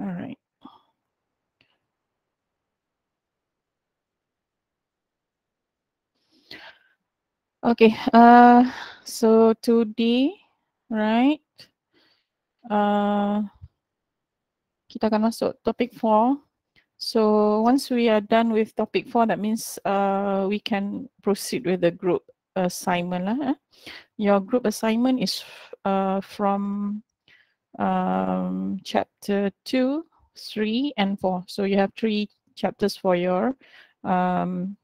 All right. Okay, uh, so today, right, uh, kita akan masuk topic 4. So once we are done with topic 4, that means uh, we can proceed with the group assignment. Lah, eh? Your group assignment is uh, from um, chapter 2, 3 and 4. So you have three chapters for your um,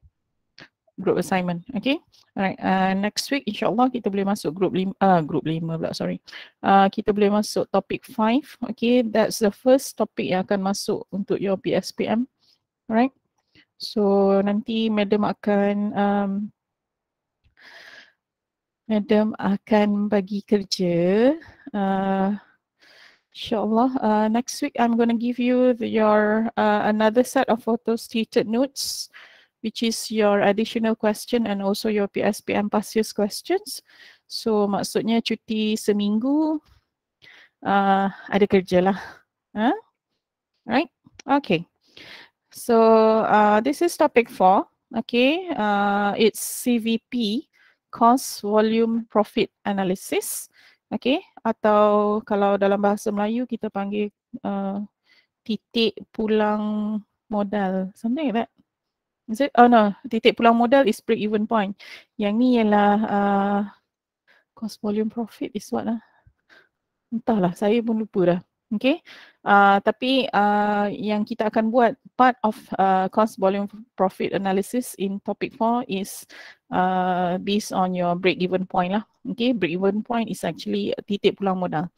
group assignment. Okay. Alright, uh, next week insyaAllah kita boleh masuk group lima, uh, group lima pula, sorry. Uh, kita boleh masuk topik five. Okay, that's the first topic yang akan masuk untuk your PSPM. Alright. So nanti madam akan um, madam akan bagi kerja. Uh, InsyaAllah, uh, next week I'm going to give you the, your uh, another set of photo stated notes which is your additional question and also your PSPM past years questions. So maksudnya cuti seminggu uh, ada kerja lah. Huh? Right? Okay. So uh, this is topic four. Okay. Uh, it's CVP, cost volume profit analysis. Okay. Atau kalau dalam bahasa Melayu kita panggil uh, titik pulang modal. Something like that. Is it? Oh no, titik pulang modal is break even point. Yang ni ialah uh, cost volume profit is what lah? Entahlah, saya pun lupa dah. Okay, uh, tapi uh, yang kita akan buat part of uh, cost volume profit analysis in topic 4 is uh, based on your break even point lah. Okay, break even point is actually titik pulang modal.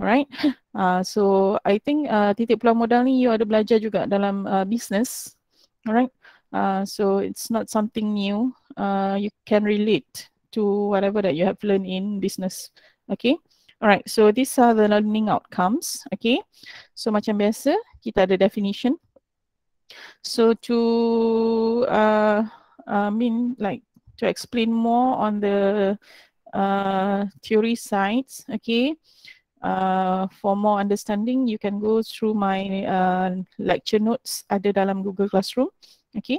Alright, uh, so I think uh, titik pulang modal ni you ada belajar juga dalam uh, business. Alright, Uh, so it's not something new. Uh, you can relate to whatever that you have learned in business. Okay. Alright. So these are the learning outcomes. Okay. So macam biasa, kita ada definition. So to uh, uh, mean like to explain more on the uh, theory sides. Okay. Uh, for more understanding, you can go through my uh, lecture notes ada dalam Google Classroom. Okay,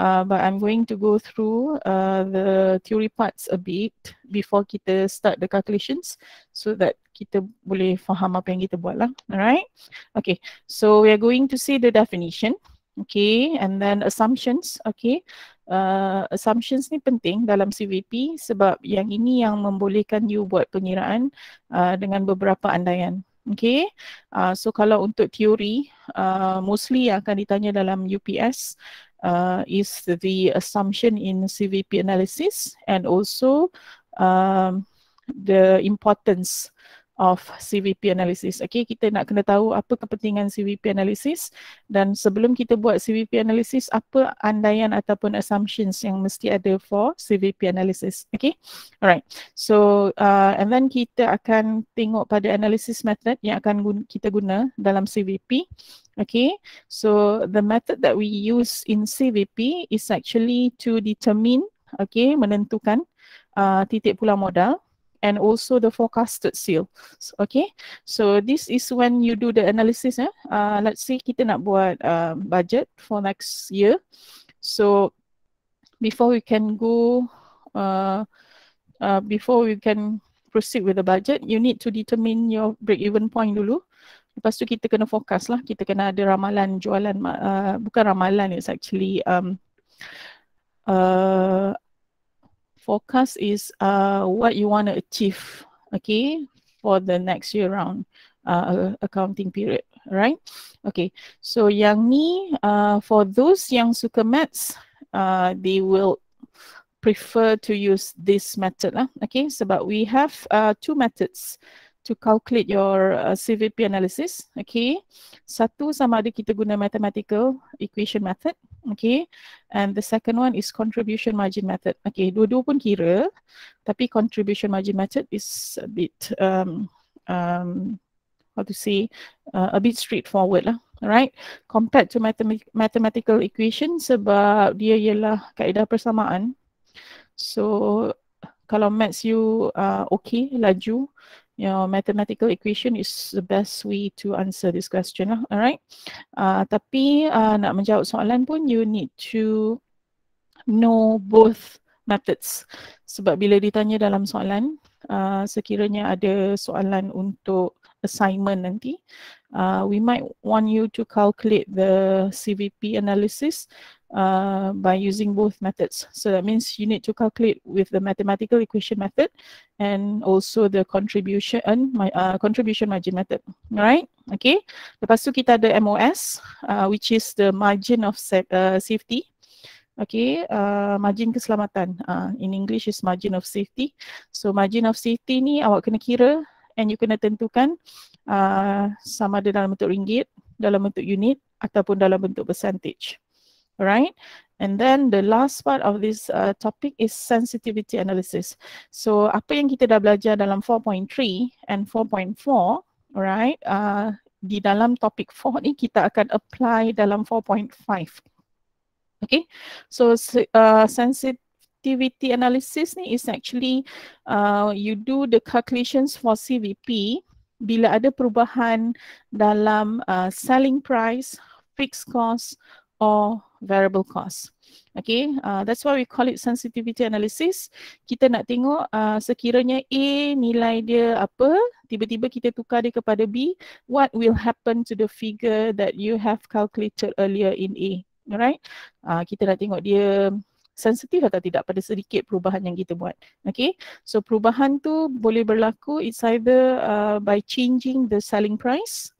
uh, but I'm going to go through uh, the theory parts a bit before kita start the calculations so that kita boleh faham apa yang kita buat lah. Alright, okay. So we are going to see the definition. Okay, and then assumptions. Okay, uh, assumptions ni penting dalam CVP sebab yang ini yang membolehkan you buat pengiraan uh, dengan beberapa andaian. Okay, uh, so kalau untuk teori, uh, mostly yang akan ditanya dalam UPS, uh, is the assumption in CVP analysis and also um, the importance of CVP analysis. Okay, kita nak kena tahu apa kepentingan CVP analysis dan sebelum kita buat CVP analysis, apa andaian ataupun assumptions yang mesti ada for CVP analysis. Okay, alright. So, uh, and then kita akan tengok pada analysis method yang akan guna, kita guna dalam CVP. Okay, so the method that we use in CVP is actually to determine, okay, menentukan uh, titik pulang modal and also the forecasted sales. Okay, so this is when you do the analysis. Eh? Uh, let's say kita nak buat uh, budget for next year. So before we can go, uh, uh, before we can proceed with the budget, you need to determine your break-even point dulu. Lepas tu kita kena forecast lah, kita kena ada ramalan jualan, uh, bukan ramalan, it's actually um, uh, forecast is uh, what you want to achieve, okay, for the next year round uh, accounting period, right? Okay, so yang ni uh, for those yang suka maths, uh, they will prefer to use this method lah, okay? Sebab we have uh, two methods to calculate your uh, CVP analysis, okay? Satu sama ada kita guna mathematical equation method, Okay, and the second one is contribution margin method. Okay, dua-dua pun kira, tapi contribution margin method is a bit, um, um, how to say, uh, a bit straightforward lah. Alright, compared to mathemat mathematical equation sebab dia ialah kaedah persamaan. So, kalau maths you uh, okay, laju, your mathematical equation is the best way to answer this question lah. Alright. Uh, tapi uh, nak menjawab soalan pun you need to know both methods. Sebab bila ditanya dalam soalan, uh, sekiranya ada soalan untuk assignment nanti, uh, we might want you to calculate the CVP analysis uh, by using both methods. So that means you need to calculate with the mathematical equation method and also the contribution uh, contribution margin method. Alright, okay. Lepas tu kita ada MOS, uh, which is the margin of uh, safety. Okay, uh, margin keselamatan. Uh, in English is margin of safety. So margin of safety ni awak kena kira and you kena tentukan uh, sama ada dalam bentuk ringgit, dalam bentuk unit ataupun dalam bentuk percentage right? And then the last part of this uh, topic is sensitivity analysis. So apa yang kita dah belajar dalam 4.3 and 4.4, right? Uh, di dalam topik 4 ni kita akan apply dalam 4.5. Okay, so uh, sensitivity analysis ni is actually uh, you do the calculations for CVP bila ada perubahan dalam uh, selling price, fixed cost or variable cost. Okay, uh, that's why we call it sensitivity analysis. Kita nak tengok uh, sekiranya A nilai dia apa, tiba-tiba kita tukar dia kepada B, what will happen to the figure that you have calculated earlier in A. Alright, uh, kita nak tengok dia sensitif atau tidak pada sedikit perubahan yang kita buat. Okay, so perubahan tu boleh berlaku it's either uh, by changing the selling price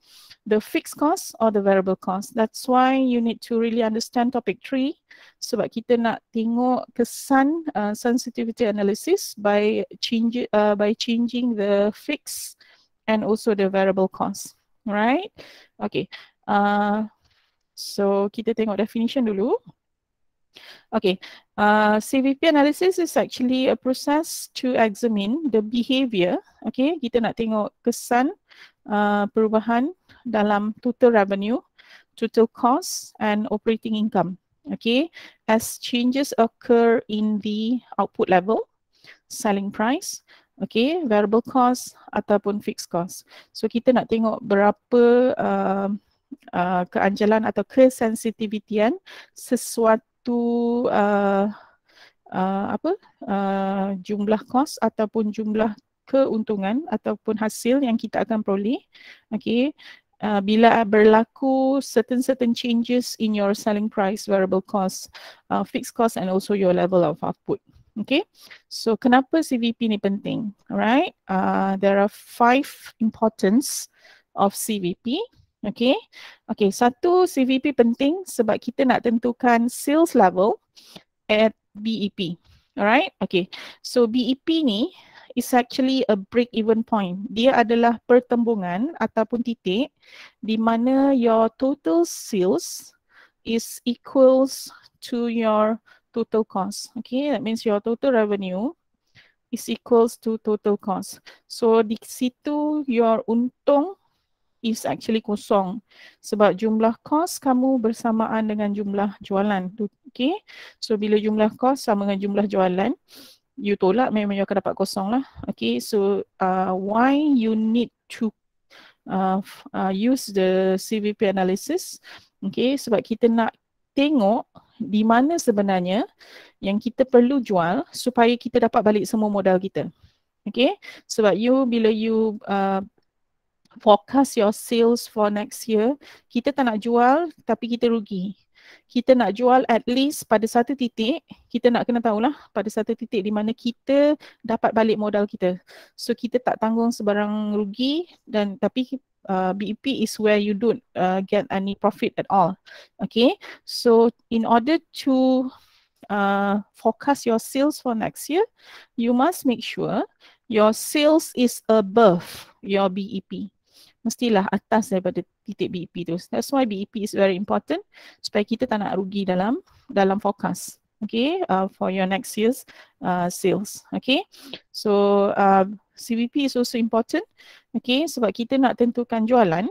the fixed cost or the variable cost. That's why you need to really understand topic three sebab kita nak tengok kesan uh, sensitivity analysis by change uh, by changing the fixed and also the variable cost. Right? Okay. Uh, so kita tengok definition dulu. Okay, uh, CVP analysis is actually a process to examine the behavior. Okay, kita nak tengok kesan uh, perubahan dalam total revenue, total cost and operating income. Okay, as changes occur in the output level, selling price, okay, variable cost ataupun fixed cost. So kita nak tengok berapa uh, uh, keanjalan atau kesensitivitian sesuatu uh, uh, apa uh, jumlah kos ataupun jumlah keuntungan ataupun hasil yang kita akan peroleh. Okay, uh, bila berlaku certain certain changes in your selling price, variable cost, uh, fixed cost and also your level of output. Okay, so kenapa CVP ni penting? Alright, uh, there are five importance of CVP. Okay, okay. Satu CVP penting sebab kita nak tentukan sales level at BEP. Alright, okay. So BEP ni is actually a break even point. Dia adalah pertembungan ataupun titik di mana your total sales is equals to your total cost. Okay, that means your total revenue is equals to total cost. So di situ your untung is actually kosong sebab jumlah cost kamu bersamaan dengan jumlah jualan. Okay, so bila jumlah cost sama dengan jumlah jualan, you tolak memang you akan dapat kosong lah. Okay, so uh, why you need to uh, uh, use the CVP analysis? Okay, sebab kita nak tengok di mana sebenarnya yang kita perlu jual supaya kita dapat balik semua modal kita. Okay, sebab you bila you uh, forecast your sales for next year, kita tak nak jual tapi kita rugi kita nak jual at least pada satu titik, kita nak kena tahulah pada satu titik di mana kita dapat balik modal kita. So kita tak tanggung sebarang rugi dan tapi uh, BEP is where you don't uh, get any profit at all. Okay, so in order to uh, forecast your sales for next year, you must make sure your sales is above your BEP mestilah atas daripada titik BEP tu. That's why BEP is very important supaya kita tak nak rugi dalam dalam forecast. Okay, uh, for your next year's uh, sales. Okay, so uh, CVP is also important. Okay, sebab kita nak tentukan jualan.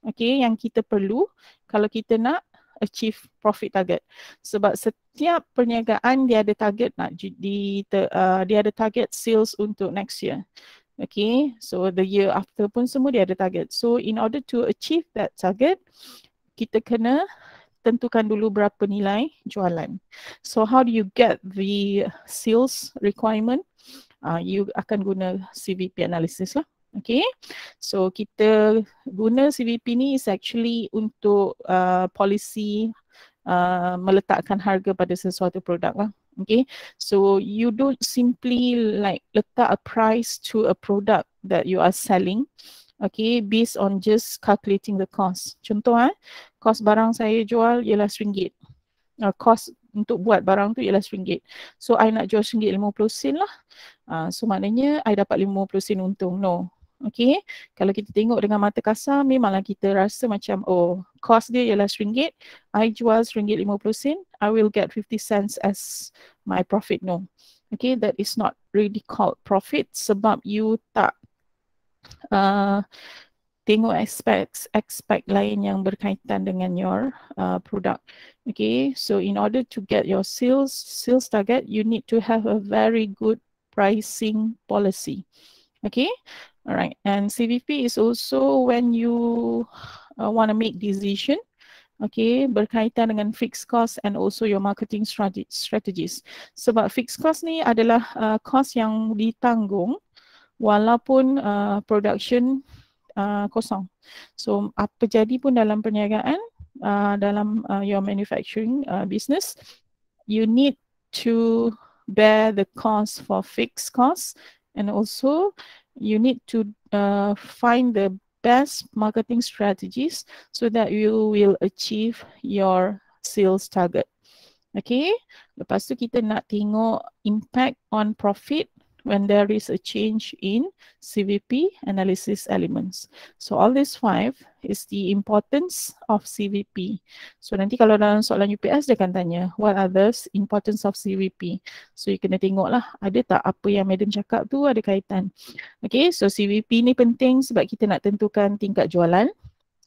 Okay, yang kita perlu kalau kita nak achieve profit target. Sebab setiap perniagaan dia ada target nak di uh, dia ada target sales untuk next year. Okay, so the year after pun semua dia ada target. So in order to achieve that target, kita kena tentukan dulu berapa nilai jualan. So how do you get the sales requirement? Uh, you akan guna CVP analysis lah. Okay, so kita guna CVP ni is actually untuk uh, policy uh, meletakkan harga pada sesuatu produk lah. Okay, so you don't simply like letak a price to a product that you are selling. Okay, based on just calculating the cost. Contoh eh, cost barang saya jual ialah RM1. Uh, cost untuk buat barang tu ialah RM1. So I nak jual RM1.50 sen lah. Uh, so maknanya I dapat RM50 sen untung. No, Okay, kalau kita tengok dengan mata kasar memanglah kita rasa macam oh cost dia ialah RM1, I jual RM1.50, I will get 50 cents as my profit. No, okay, that is not really called profit sebab you tak uh, tengok aspek aspek lain yang berkaitan dengan your uh, product. Okay, so in order to get your sales sales target, you need to have a very good pricing policy. Okay, All right, and CVP is also when you uh, want to make decision, okay, berkaitan dengan fixed cost and also your marketing strategies. Sebab fixed cost ni adalah uh, cost yang ditanggung walaupun uh, production uh, kosong. So apa jadi pun dalam perniagaan, uh, dalam uh, your manufacturing uh, business, you need to bear the cost for fixed costs and also you need to uh, find the best marketing strategies so that you will achieve your sales target. Okay, lepas tu kita nak tengok impact on profit when there is a change in CVP analysis elements. So all these five is the importance of CVP. So nanti kalau dalam soalan UPS dia akan tanya, what are the importance of CVP? So you kena tengok lah, ada tak apa yang Madam cakap tu ada kaitan. Okay, so CVP ni penting sebab kita nak tentukan tingkat jualan.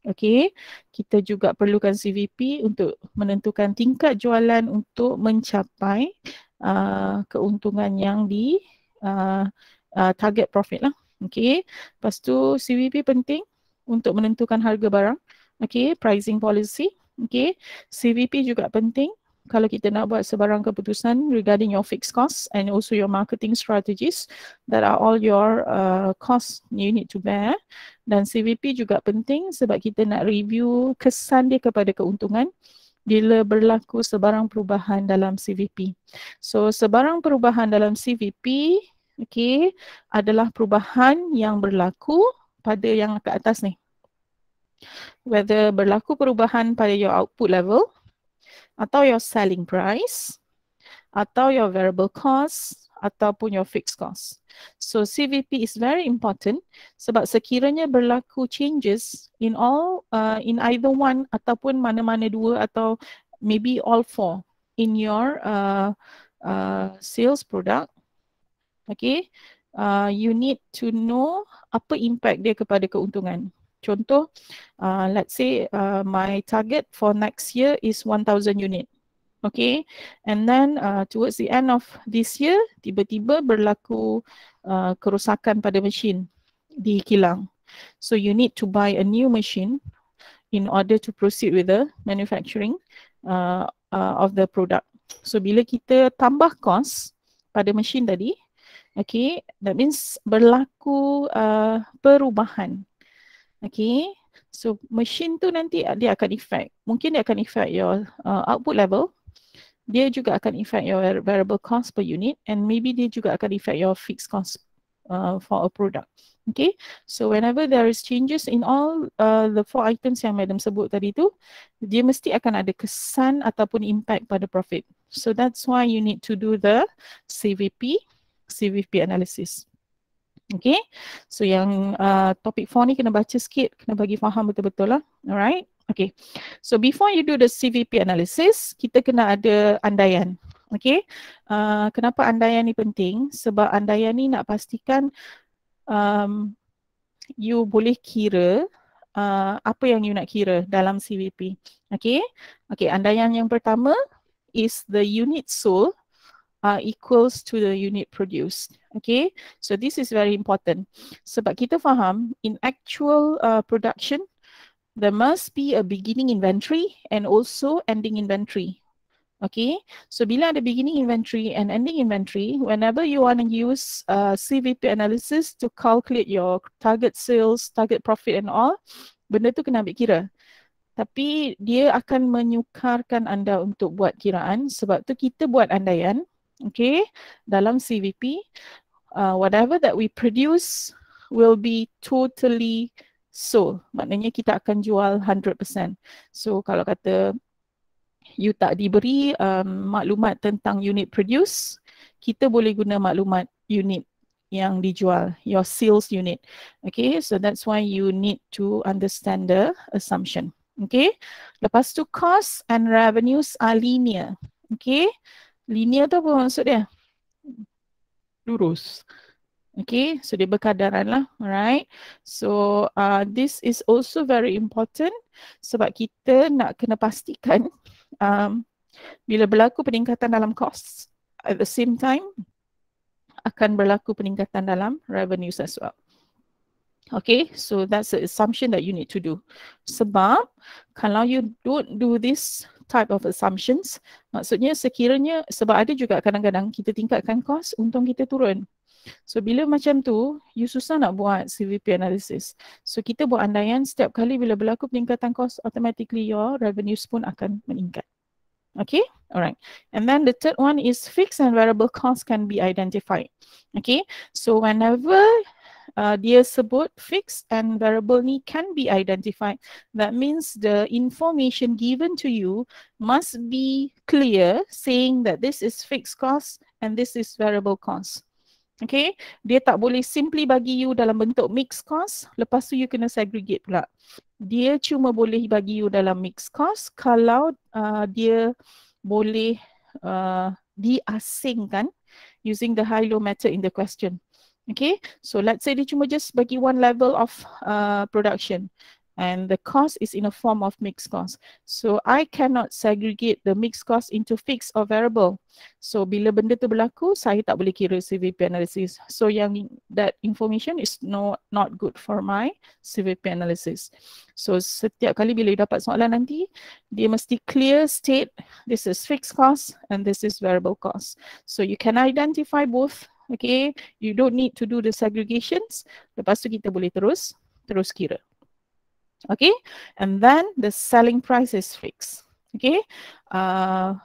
Okay, kita juga perlukan CVP untuk menentukan tingkat jualan untuk mencapai uh, keuntungan yang di uh, uh, target profit lah. Okay. Lepas tu CVP penting untuk menentukan harga barang. Okay. Pricing policy. Okay. CVP juga penting kalau kita nak buat sebarang keputusan regarding your fixed costs and also your marketing strategies that are all your uh, costs you need to bear. Dan CVP juga penting sebab kita nak review kesan dia kepada keuntungan bila berlaku sebarang perubahan dalam CVP. So sebarang perubahan dalam CVP okay, adalah perubahan yang berlaku pada yang ke atas ni. Whether berlaku perubahan pada your output level atau your selling price atau your variable cost ataupun your fixed cost. So CVP is very important sebab sekiranya berlaku changes in all uh, in either one ataupun mana-mana dua atau maybe all four in your uh, uh, sales product okay, uh, you need to know apa impact dia kepada keuntungan. Contoh, uh, let's say uh, my target for next year is 1,000 unit. Okay, and then uh, towards the end of this year, tiba-tiba berlaku uh, kerosakan pada mesin di kilang. So you need to buy a new machine in order to proceed with the manufacturing uh, uh, of the product. So bila kita tambah cost pada mesin tadi, Okay, that means berlaku uh, perubahan. Okay, so machine tu nanti dia akan effect. Mungkin dia akan effect your uh, output level. Dia juga akan effect your variable cost per unit and maybe dia juga akan effect your fixed cost uh, for a product. Okay, so whenever there is changes in all uh, the four items yang Madam sebut tadi tu, dia mesti akan ada kesan ataupun impact pada profit. So that's why you need to do the CVP CVP analysis. Okay, so yang uh, topik 4 ni kena baca sikit, kena bagi faham betul-betul lah. Alright, okay. So before you do the CVP analysis, kita kena ada andaian. Okay, uh, kenapa andaian ni penting? Sebab andaian ni nak pastikan um, you boleh kira uh, apa yang you nak kira dalam CVP. Okay, okay. andaian yang pertama is the unit sold uh, equals to the unit produced. Okay, so this is very important. Sebab kita faham in actual uh, production, there must be a beginning inventory and also ending inventory. Okay, so bila ada beginning inventory and ending inventory, whenever you want to use uh, CVP analysis to calculate your target sales, target profit and all, benda tu kena ambil kira. Tapi dia akan menyukarkan anda untuk buat kiraan sebab tu kita buat andaian, okay, dalam CVP, uh, whatever that we produce will be totally sold. Maknanya kita akan jual 100%. So kalau kata you tak diberi um, maklumat tentang unit produce, kita boleh guna maklumat unit yang dijual, your sales unit. Okay, so that's why you need to understand the assumption. Okay, lepas tu cost and revenues are linear. Okay, linear tu apa maksud dia? Lurus. Okay, so dia berkadaran lah, alright. So uh, this is also very important sebab kita nak kena pastikan um, bila berlaku peningkatan dalam cost at the same time akan berlaku peningkatan dalam revenues as well. Okay, so that's the assumption that you need to do. Sebab kalau you don't do this type of assumptions, maksudnya sekiranya sebab ada juga kadang-kadang kita tingkatkan cost, untung kita turun. So bila macam tu, you susah nak buat CVP analysis. So kita buat andaian setiap kali bila berlaku peningkatan cost, automatically your revenues pun akan meningkat. Okay, alright. And then the third one is fixed and variable costs can be identified. Okay, so whenever uh, dia sebut fixed and variable ni can be identified, that means the information given to you must be clear saying that this is fixed cost and this is variable cost. Okay, dia tak boleh simply bagi you dalam bentuk mixed cost, lepas tu you kena segregate pula. Dia cuma boleh bagi you dalam mixed cost kalau uh, dia boleh uh, diasingkan using the high-low method in the question. Okay, so let's say dia cuma just bagi one level of uh, production and the cost is in a form of mixed cost. So I cannot segregate the mixed cost into fixed or variable. So bila benda tu berlaku, saya tak boleh kira CVP analysis. So yang that information is no not good for my CVP analysis. So setiap kali bila dapat soalan nanti, dia mesti clear state this is fixed cost and this is variable cost. So you can identify both. Okay, you don't need to do the segregations. Lepas tu kita boleh terus terus kira. Okay, and then the selling price is fixed. Okay, uh,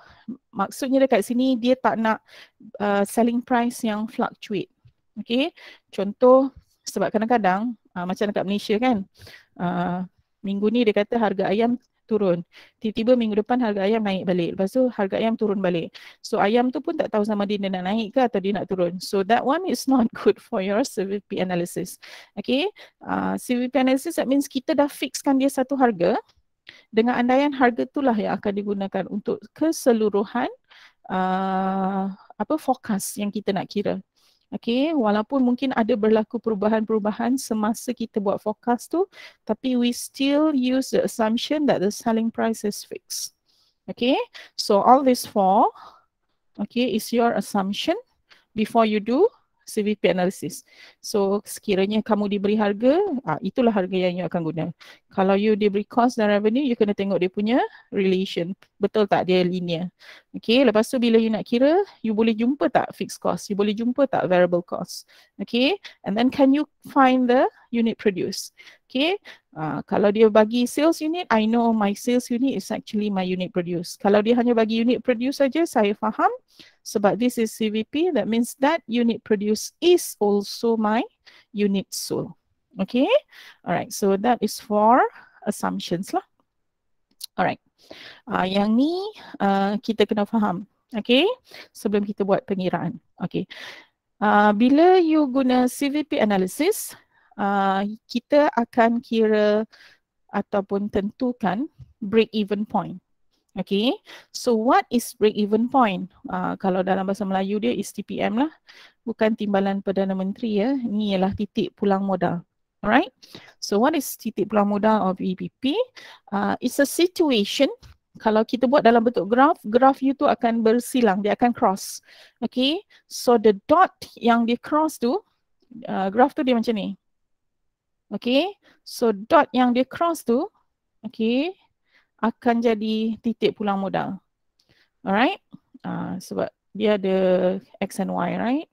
maksudnya dekat sini dia tak nak uh, selling price yang fluctuate. Okay, contoh sebab kadang-kadang uh, macam dekat Malaysia kan, uh, minggu ni dia kata harga ayam turun. Tiba-tiba minggu depan harga ayam naik balik. Lepas tu harga ayam turun balik. So ayam tu pun tak tahu sama dia nak naik ke atau dia nak turun. So that one is not good for your CVP analysis. Okay. Uh, CVP analysis that means kita dah fixkan dia satu harga. Dengan andaian harga itulah yang akan digunakan untuk keseluruhan uh, apa forecast yang kita nak kira. Okay, walaupun mungkin ada berlaku perubahan-perubahan semasa kita buat forecast tu, tapi we still use the assumption that the selling price is fixed. Okay, so all this four, okay, is your assumption before you do CVP analysis. So sekiranya kamu diberi harga, ah, itulah harga yang you akan guna. Kalau you diberi cost dan revenue, you kena tengok dia punya relation. Betul tak dia linear? Okay, lepas tu bila you nak kira, you boleh jumpa tak fixed cost? You boleh jumpa tak variable cost? Okay, and then can you find the unit produce? Okay, uh, kalau dia bagi sales unit, I know my sales unit is actually my unit produce. Kalau dia hanya bagi unit produce saja, saya faham sebab this is CVP, that means that unit produce is also my unit sold. Okay, alright, so that is for assumptions lah. Alright, uh, yang ni uh, kita kena faham. Okay, sebelum kita buat pengiraan. Okay, uh, bila you guna CVP analysis, uh, kita akan kira ataupun tentukan break even point. Okay, so what is break even point? Uh, kalau dalam bahasa Melayu dia is TPM lah, bukan timbalan Perdana Menteri ya. Ini ialah titik pulang modal. Alright, so what is titik pulang modal of EPP? Uh, it's a situation kalau kita buat dalam bentuk graph, graph you tu akan bersilang, dia akan cross. Okay, so the dot yang dia cross tu, uh, graph tu dia macam ni. Okay, so dot yang dia cross tu, okay, akan jadi titik pulang modal. Alright, uh, sebab dia ada X and Y, right?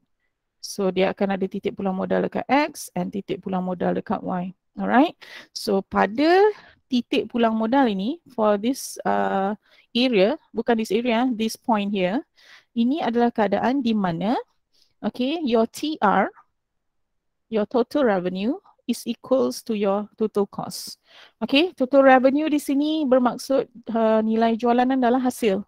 So dia akan ada titik pulang modal dekat X and titik pulang modal dekat Y. Alright, so pada titik pulang modal ini for this uh, area, bukan this area, this point here, ini adalah keadaan di mana okay, your TR, your total revenue is equals to your total cost. Okay, total revenue di sini bermaksud uh, nilai jualan adalah hasil.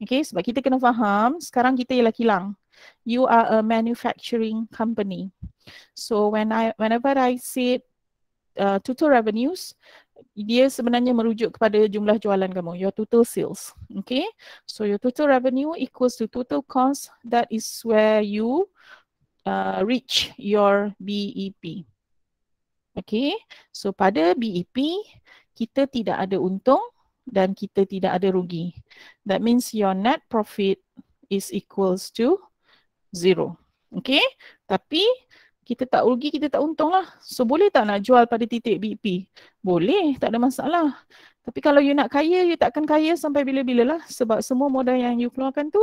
Okay, sebab kita kena faham sekarang kita ialah kilang you are a manufacturing company. So when I whenever I say uh, total revenues, dia sebenarnya merujuk kepada jumlah jualan kamu, your total sales. Okay, so your total revenue equals to total cost. That is where you uh, reach your BEP. Okay, so pada BEP kita tidak ada untung dan kita tidak ada rugi. That means your net profit is equals to zero. Okay, tapi kita tak rugi, kita tak untung lah. So boleh tak nak jual pada titik BP? Boleh, tak ada masalah. Tapi kalau you nak kaya, you takkan kaya sampai bila-bila lah. Sebab semua modal yang you keluarkan tu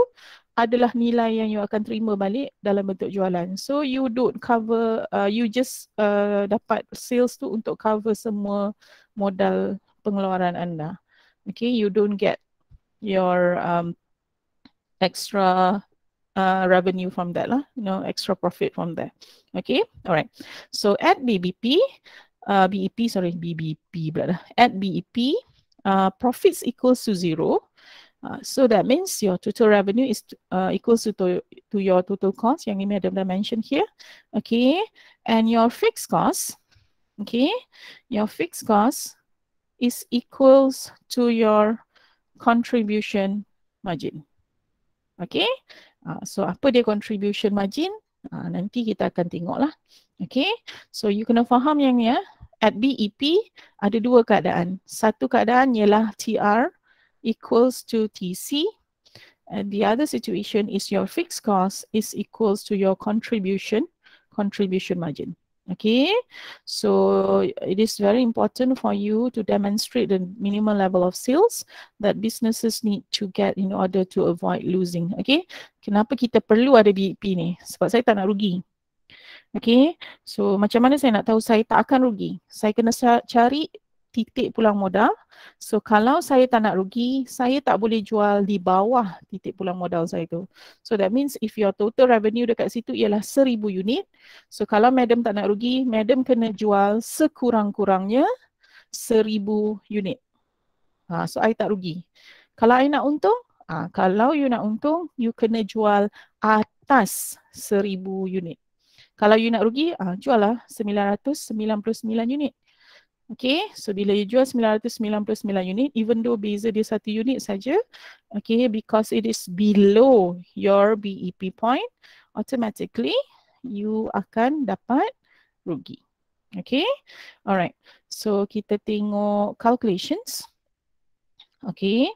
adalah nilai yang you akan terima balik dalam bentuk jualan. So you don't cover, uh, you just uh, dapat sales tu untuk cover semua modal pengeluaran anda. Okay, you don't get your um, extra uh, revenue from that lah, you know, extra profit from there. Okay, all right. So at BBP, uh, BEP, sorry, BBP, brother. At BEP, uh, profits equals to zero. Uh, so that means your total revenue is uh, equals to, to to your total cost yang ini ada mention here. Okay, and your fixed cost, okay, your fixed cost is equals to your contribution margin. Okay, Uh, so apa dia contribution margin? Uh, nanti kita akan tengok lah. Okay. So you kena faham yang ya. At BEP ada dua keadaan. Satu keadaan ialah TR equals to TC. And the other situation is your fixed cost is equals to your contribution, contribution margin. Okay, so it is very important for you to demonstrate the minimum level of sales that businesses need to get in order to avoid losing. Okay, kenapa kita perlu ada BEP ni? Sebab saya tak nak rugi. Okay, so macam mana saya nak tahu saya tak akan rugi? Saya kena cari titik pulang modal. So kalau saya tak nak rugi, saya tak boleh jual di bawah titik pulang modal saya tu. So that means if your total revenue dekat situ ialah seribu unit. So kalau madam tak nak rugi, madam kena jual sekurang-kurangnya seribu unit. Ha, so I tak rugi. Kalau I nak untung, ha, kalau you nak untung, you kena jual atas seribu unit. Kalau you nak rugi, ha, jual lah 999 unit. Okay, so bila you jual 999 unit, even though beza dia satu unit saja, okay, because it is below your BEP point, automatically you akan dapat rugi. Okay, alright. So kita tengok calculations. Okay.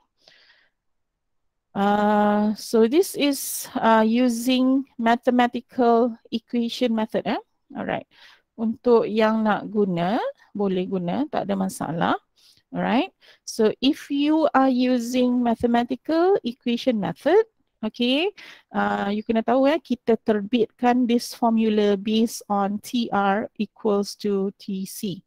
Uh, so this is uh, using mathematical equation method. Eh? Alright untuk yang nak guna, boleh guna, tak ada masalah. Alright. So if you are using mathematical equation method, okay, uh, you kena tahu ya, kita terbitkan this formula based on TR equals to TC.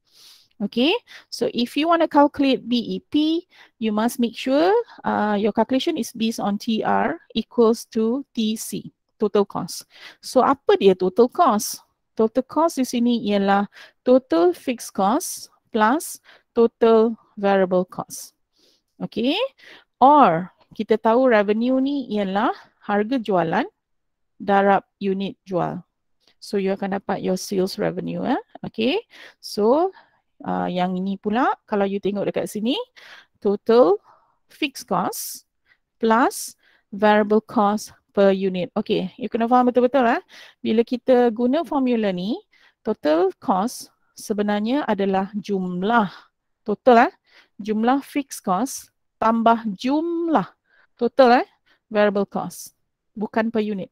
Okay, so if you want to calculate BEP, you must make sure uh, your calculation is based on TR equals to TC, total cost. So apa dia total cost? Total cost di sini ialah total fixed cost plus total variable cost. Okay. Or kita tahu revenue ni ialah harga jualan darab unit jual. So you akan dapat your sales revenue. Eh? Okay. So uh, yang ini pula kalau you tengok dekat sini total fixed cost plus variable cost per unit. Okay, you kena faham betul-betul lah. Bila kita guna formula ni, total cost sebenarnya adalah jumlah total lah, jumlah fixed cost tambah jumlah total eh variable cost bukan per unit.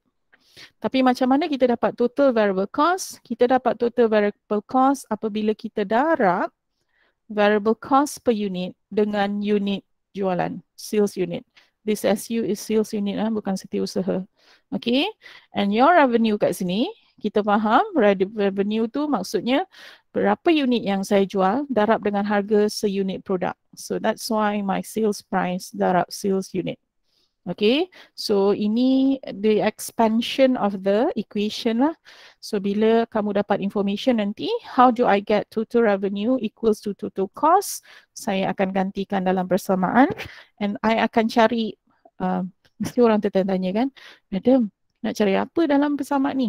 Tapi macam mana kita dapat total variable cost? Kita dapat total variable cost apabila kita darab variable cost per unit dengan unit jualan, sales unit. This SU is sales unit lah, bukan setiausaha. Okay, and your revenue kat sini, kita faham revenue tu maksudnya berapa unit yang saya jual darab dengan harga seunit produk. So that's why my sales price darab sales unit. Okay, so ini the expansion of the equation lah. So bila kamu dapat information nanti, how do I get total revenue equals to total cost? Saya akan gantikan dalam persamaan and I akan cari, uh, mesti orang tertanya kan, Madam, nak cari apa dalam persamaan ni?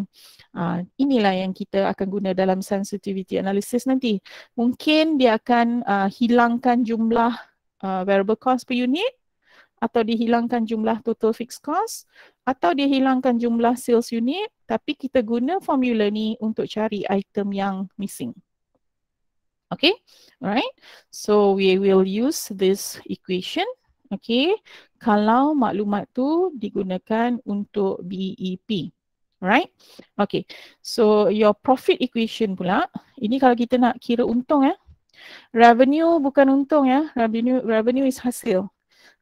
Uh, inilah yang kita akan guna dalam sensitivity analysis nanti. Mungkin dia akan uh, hilangkan jumlah uh, variable cost per unit atau dihilangkan jumlah total fixed cost atau dihilangkan jumlah sales unit tapi kita guna formula ni untuk cari item yang missing. Okay, alright. So we will use this equation. Okay, kalau maklumat tu digunakan untuk BEP. Alright. Okay, so your profit equation pula, ini kalau kita nak kira untung ya. Revenue bukan untung ya. Revenue revenue is hasil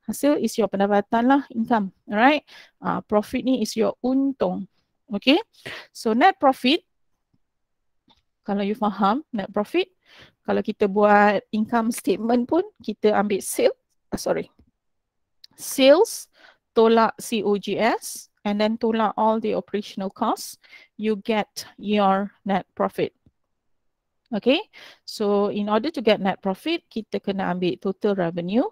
hasil is your pendapatan lah, income. Alright. Uh, profit ni is your untung. Okay. So net profit, kalau you faham net profit, kalau kita buat income statement pun, kita ambil sale, uh, sorry, sales tolak COGS and then tolak all the operational costs, you get your net profit. Okay, so in order to get net profit, kita kena ambil total revenue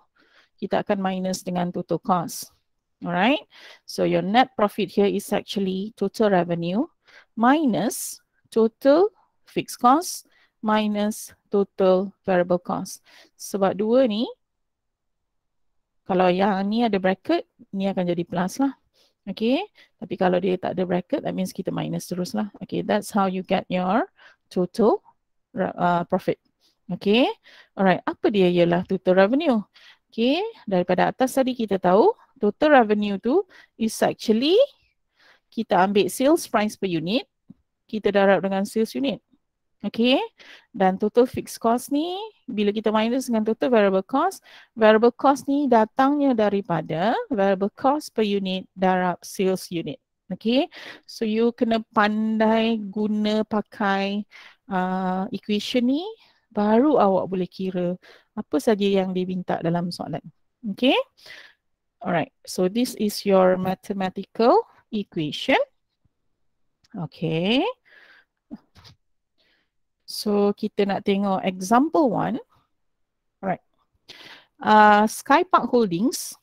kita akan minus dengan total cost. Alright, so your net profit here is actually total revenue minus total fixed cost minus total variable cost. Sebab dua ni, kalau yang ni ada bracket, ni akan jadi plus lah. Okay, tapi kalau dia tak ada bracket, that means kita minus terus lah. Okay, that's how you get your total uh, profit. Okay, alright, apa dia ialah total revenue? Okay, daripada atas tadi kita tahu total revenue tu is actually kita ambil sales price per unit, kita darab dengan sales unit. Okay, dan total fixed cost ni bila kita minus dengan total variable cost, variable cost ni datangnya daripada variable cost per unit darab sales unit. Okay, so you kena pandai guna pakai uh, equation ni baru awak boleh kira apa saja yang diminta dalam soalan. Okay. Alright. So this is your mathematical equation. Okay. So kita nak tengok example one. Alright. Uh, Sky Park Holdings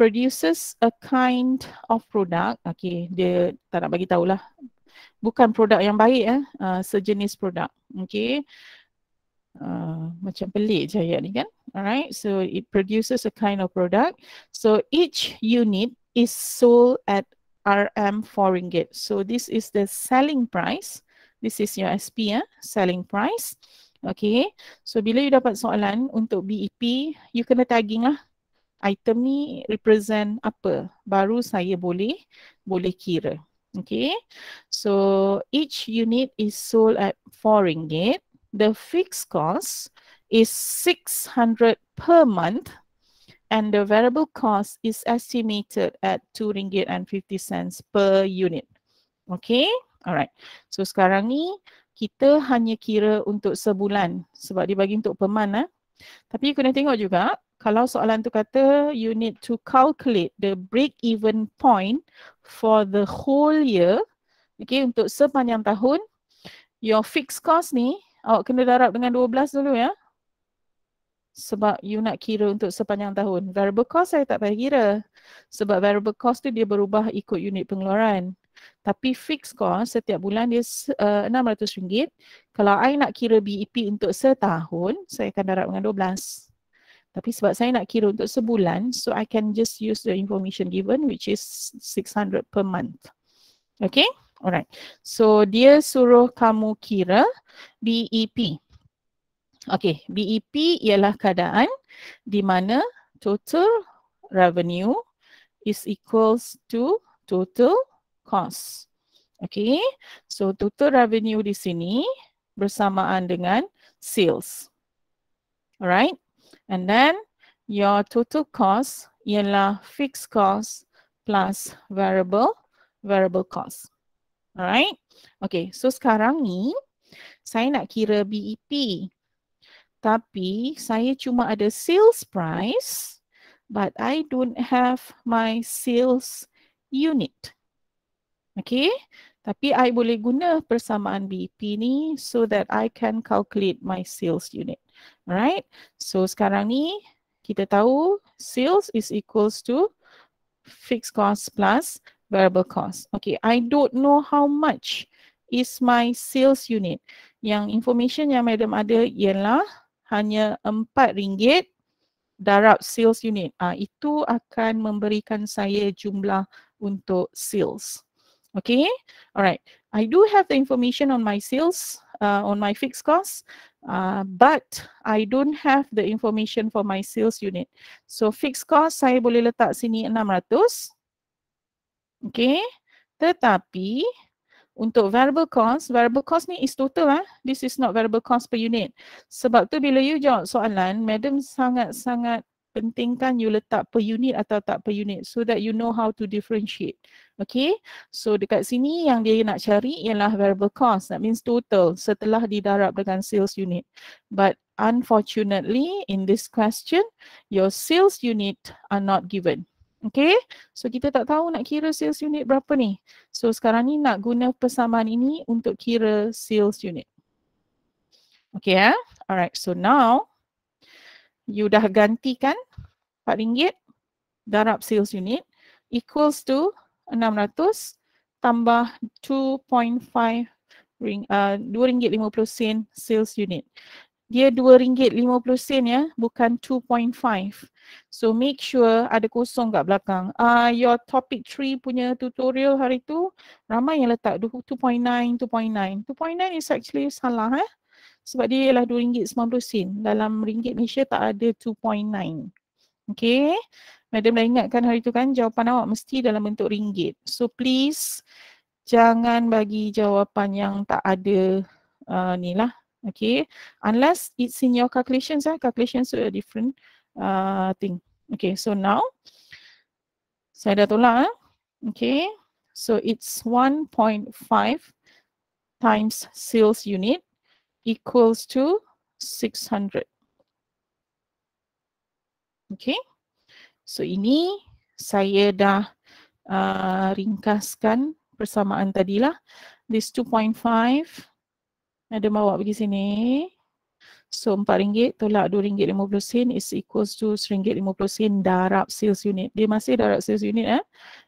produces a kind of product. Okay. Dia tak nak bagi tahulah. Bukan produk yang baik eh. Uh, sejenis produk. Okay. Uh, macam pelik je ayat ni kan. Alright, so it produces a kind of product. So each unit is sold at RM 4 ringgit. So this is the selling price. This is your SP ya, eh? selling price. Okay, so bila you dapat soalan untuk BEP, you kena tagging lah. Item ni represent apa? Baru saya boleh boleh kira. Okay, so each unit is sold at 4 ringgit the fixed cost is 600 per month and the variable cost is estimated at 2 ringgit and 50 cents per unit. Okay, alright. So sekarang ni kita hanya kira untuk sebulan sebab dibagi untuk per month. Eh? Tapi kena tengok juga kalau soalan tu kata you need to calculate the break even point for the whole year. Okay, untuk sepanjang tahun, your fixed cost ni awak kena darab dengan 12 dulu ya. Sebab you nak kira untuk sepanjang tahun. Variable cost saya tak payah kira. Sebab variable cost tu dia berubah ikut unit pengeluaran. Tapi fixed cost setiap bulan dia uh, RM600. Kalau I nak kira BEP untuk setahun, saya akan darab dengan 12. Tapi sebab saya nak kira untuk sebulan, so I can just use the information given which is 600 per month. Okay? Alright. So dia suruh kamu kira BEP. Okay, BEP ialah keadaan di mana total revenue is equals to total cost. Okay, so total revenue di sini bersamaan dengan sales. Alright, and then your total cost ialah fixed cost plus variable variable cost. Alright, okay, so sekarang ni saya nak kira BEP. Tapi saya cuma ada sales price but I don't have my sales unit. Okay, tapi I boleh guna persamaan BEP ni so that I can calculate my sales unit. Alright, so sekarang ni kita tahu sales is equals to fixed cost plus variable cost. Okay, I don't know how much is my sales unit. Yang information yang madam ada ialah hanya RM4 darab sales unit. Ah itu akan memberikan saya jumlah untuk sales. Okay, alright. I do have the information on my sales, uh, on my fixed costs, uh, but I don't have the information for my sales unit. So fixed cost saya boleh letak sini 600. Okay, tetapi untuk variable cost, variable cost ni is total ah. This is not variable cost per unit. Sebab tu bila you jawab soalan, madam sangat-sangat pentingkan you letak per unit atau tak per unit so that you know how to differentiate. Okay, so dekat sini yang dia nak cari ialah variable cost. That means total setelah didarab dengan sales unit. But unfortunately in this question, your sales unit are not given. Okay, so kita tak tahu nak kira sales unit berapa ni. So sekarang ni nak guna persamaan ini untuk kira sales unit. Okay, eh? alright. So now you dah gantikan RM4 darab sales unit equals to 600 tambah 2.5 ring uh, RM2.50 sales unit dia RM2.50 ya, bukan 2.5. So make sure ada kosong kat belakang. Uh, your topic 3 punya tutorial hari tu, ramai yang letak 2.9, 2.9. 2.9 is actually salah eh. Sebab dia ialah RM2.90. Dalam ringgit Malaysia tak ada 2.9. Okay. Madam dah ingatkan hari tu kan jawapan awak mesti dalam bentuk ringgit. So please jangan bagi jawapan yang tak ada uh, ni lah okay? Unless it's in your calculations eh? Calculations are a different uh, thing. Okay so now saya dah tolak eh? Okay? So it's 1.5 times sales unit equals to 600 okay? So ini saya dah uh, ringkaskan persamaan tadilah this 2.5 ada bawa pergi sini. So RM4 tolak RM2.50 is equals to RM1.50 darab sales unit. Dia masih darab sales unit eh.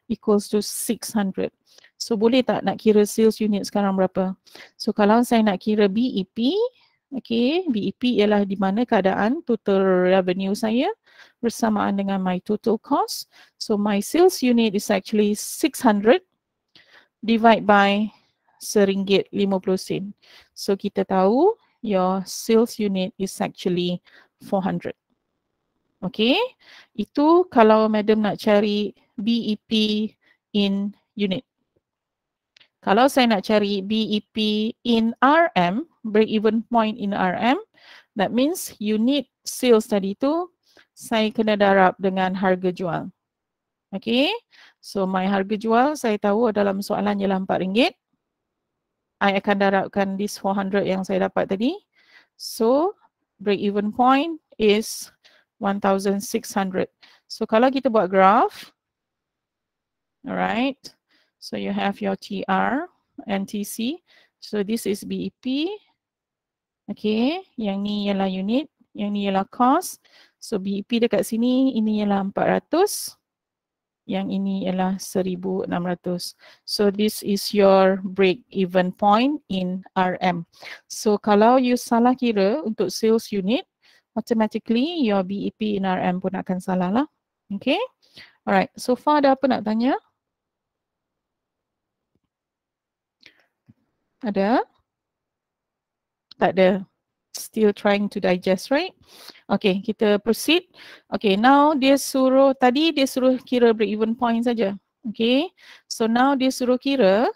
Equals to 600. So boleh tak nak kira sales unit sekarang berapa? So kalau saya nak kira BEP, okay, BEP ialah di mana keadaan total revenue saya bersamaan dengan my total cost. So my sales unit is actually 600 divide by seringgit lima puluh sen. So kita tahu your sales unit is actually 400. Okay, itu kalau madam nak cari BEP in unit. Kalau saya nak cari BEP in RM, break even point in RM, that means unit sales tadi tu saya kena darab dengan harga jual. Okay, so my harga jual saya tahu dalam soalan ialah RM4. I akan darabkan this 400 yang saya dapat tadi. So, break even point is 1600. So, kalau kita buat graph, alright. So, you have your TR, NTC. So, this is BEP. Okay, yang ni ialah unit, yang ni ialah cost. So, BEP dekat sini, ini ialah 400 yang ini ialah 1600. So this is your break even point in RM. So kalau you salah kira untuk sales unit, automatically your BEP in RM pun akan salah lah. Okay. Alright, so far ada apa nak tanya? Ada? Tak ada. Still trying to digest, right? Okay, kita proceed. Okay, now dia suruh, tadi dia suruh kira break even point saja. Okay, so now dia suruh kira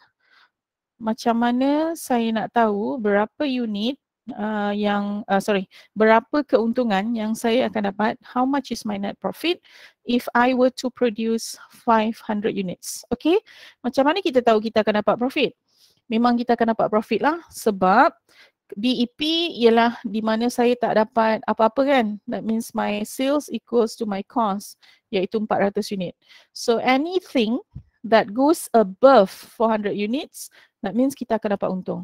macam mana saya nak tahu berapa unit uh, yang uh, sorry berapa keuntungan yang saya akan dapat how much is my net profit if I were to produce 500 units okay macam mana kita tahu kita akan dapat profit memang kita akan dapat profit lah sebab BEP ialah di mana saya tak dapat apa-apa kan that means my sales equals to my cost iaitu 400 unit so anything that goes above 400 units that means kita akan dapat untung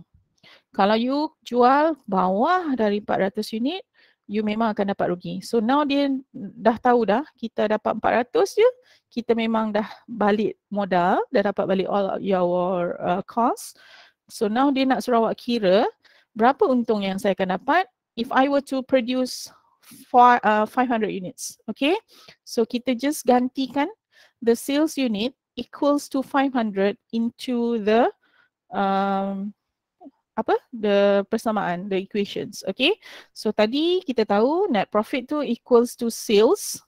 kalau you jual bawah dari 400 unit, you memang akan dapat rugi. So now dia dah tahu dah kita dapat 400 je, kita memang dah balik modal, dah dapat balik all your uh, cost. So now dia nak suruh awak kira berapa untung yang saya akan dapat if I were to produce for, uh, 500 units. Okay, so kita just gantikan the sales unit equals to 500 into the um, apa the persamaan the equations okay so tadi kita tahu net profit tu equals to sales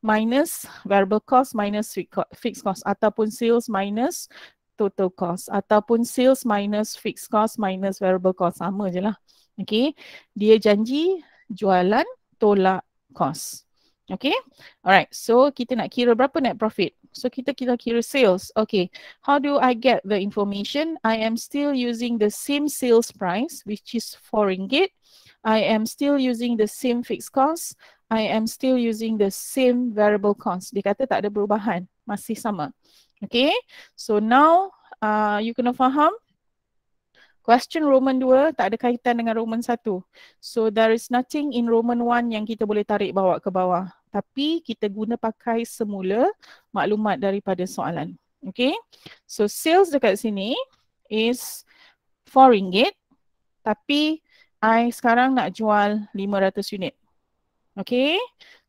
minus variable cost minus fixed cost ataupun sales minus total cost ataupun sales minus fixed cost minus variable cost sama je lah okay dia janji jualan tolak cost okay alright so kita nak kira berapa net profit So kita kita kira sales. Okay, how do I get the information? I am still using the same sales price which is 4 ringgit. I am still using the same fixed cost. I am still using the same variable cost. Dia kata tak ada perubahan, masih sama. Okay, so now uh, you kena faham Question Roman 2 tak ada kaitan dengan Roman 1. So there is nothing in Roman 1 yang kita boleh tarik bawa ke bawah tapi kita guna pakai semula maklumat daripada soalan. Okay, so sales dekat sini is RM4 tapi I sekarang nak jual 500 unit. Okay,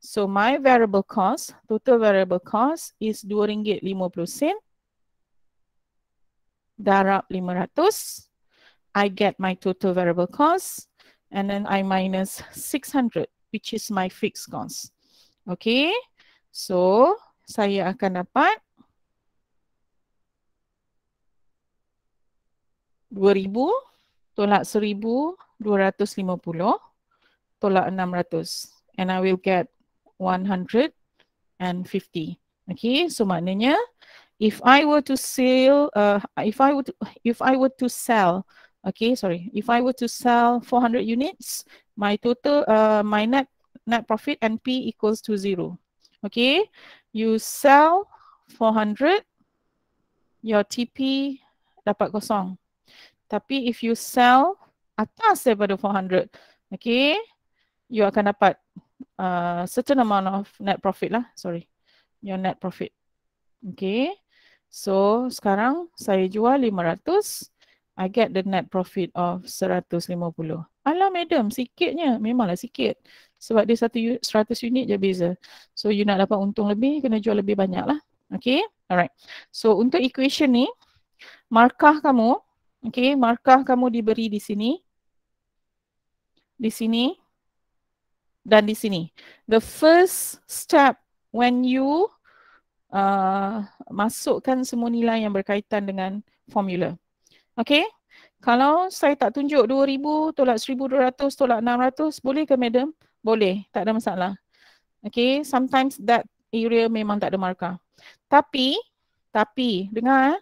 so my variable cost, total variable cost is RM2.50 darab 500 I get my total variable cost and then I minus 600 which is my fixed cost. Okay. So, saya akan dapat 2000 tolak 1250 tolak 600 and I will get 150. Okay, so maknanya if I were to sell uh, if I would if I were to sell okay sorry if I were to sell 400 units my total uh, my net net profit NP equals to zero. Okay, you sell 400, your TP dapat kosong. Tapi if you sell atas daripada 400, okay, you akan dapat uh, certain amount of net profit lah. Sorry, your net profit. Okay, so sekarang saya jual 500, I get the net profit of 150. Alah madam, sikitnya. Memanglah sikit sebab dia satu 100 unit je beza. So you nak dapat untung lebih kena jual lebih banyak lah. Okay, alright. So untuk equation ni, markah kamu, okay, markah kamu diberi di sini, di sini dan di sini. The first step when you uh, masukkan semua nilai yang berkaitan dengan formula. Okay, kalau saya tak tunjuk 2000 tolak 1200 tolak 600, boleh ke madam? Boleh, tak ada masalah. Okay, sometimes that area memang tak ada markah. Tapi, tapi, dengar eh.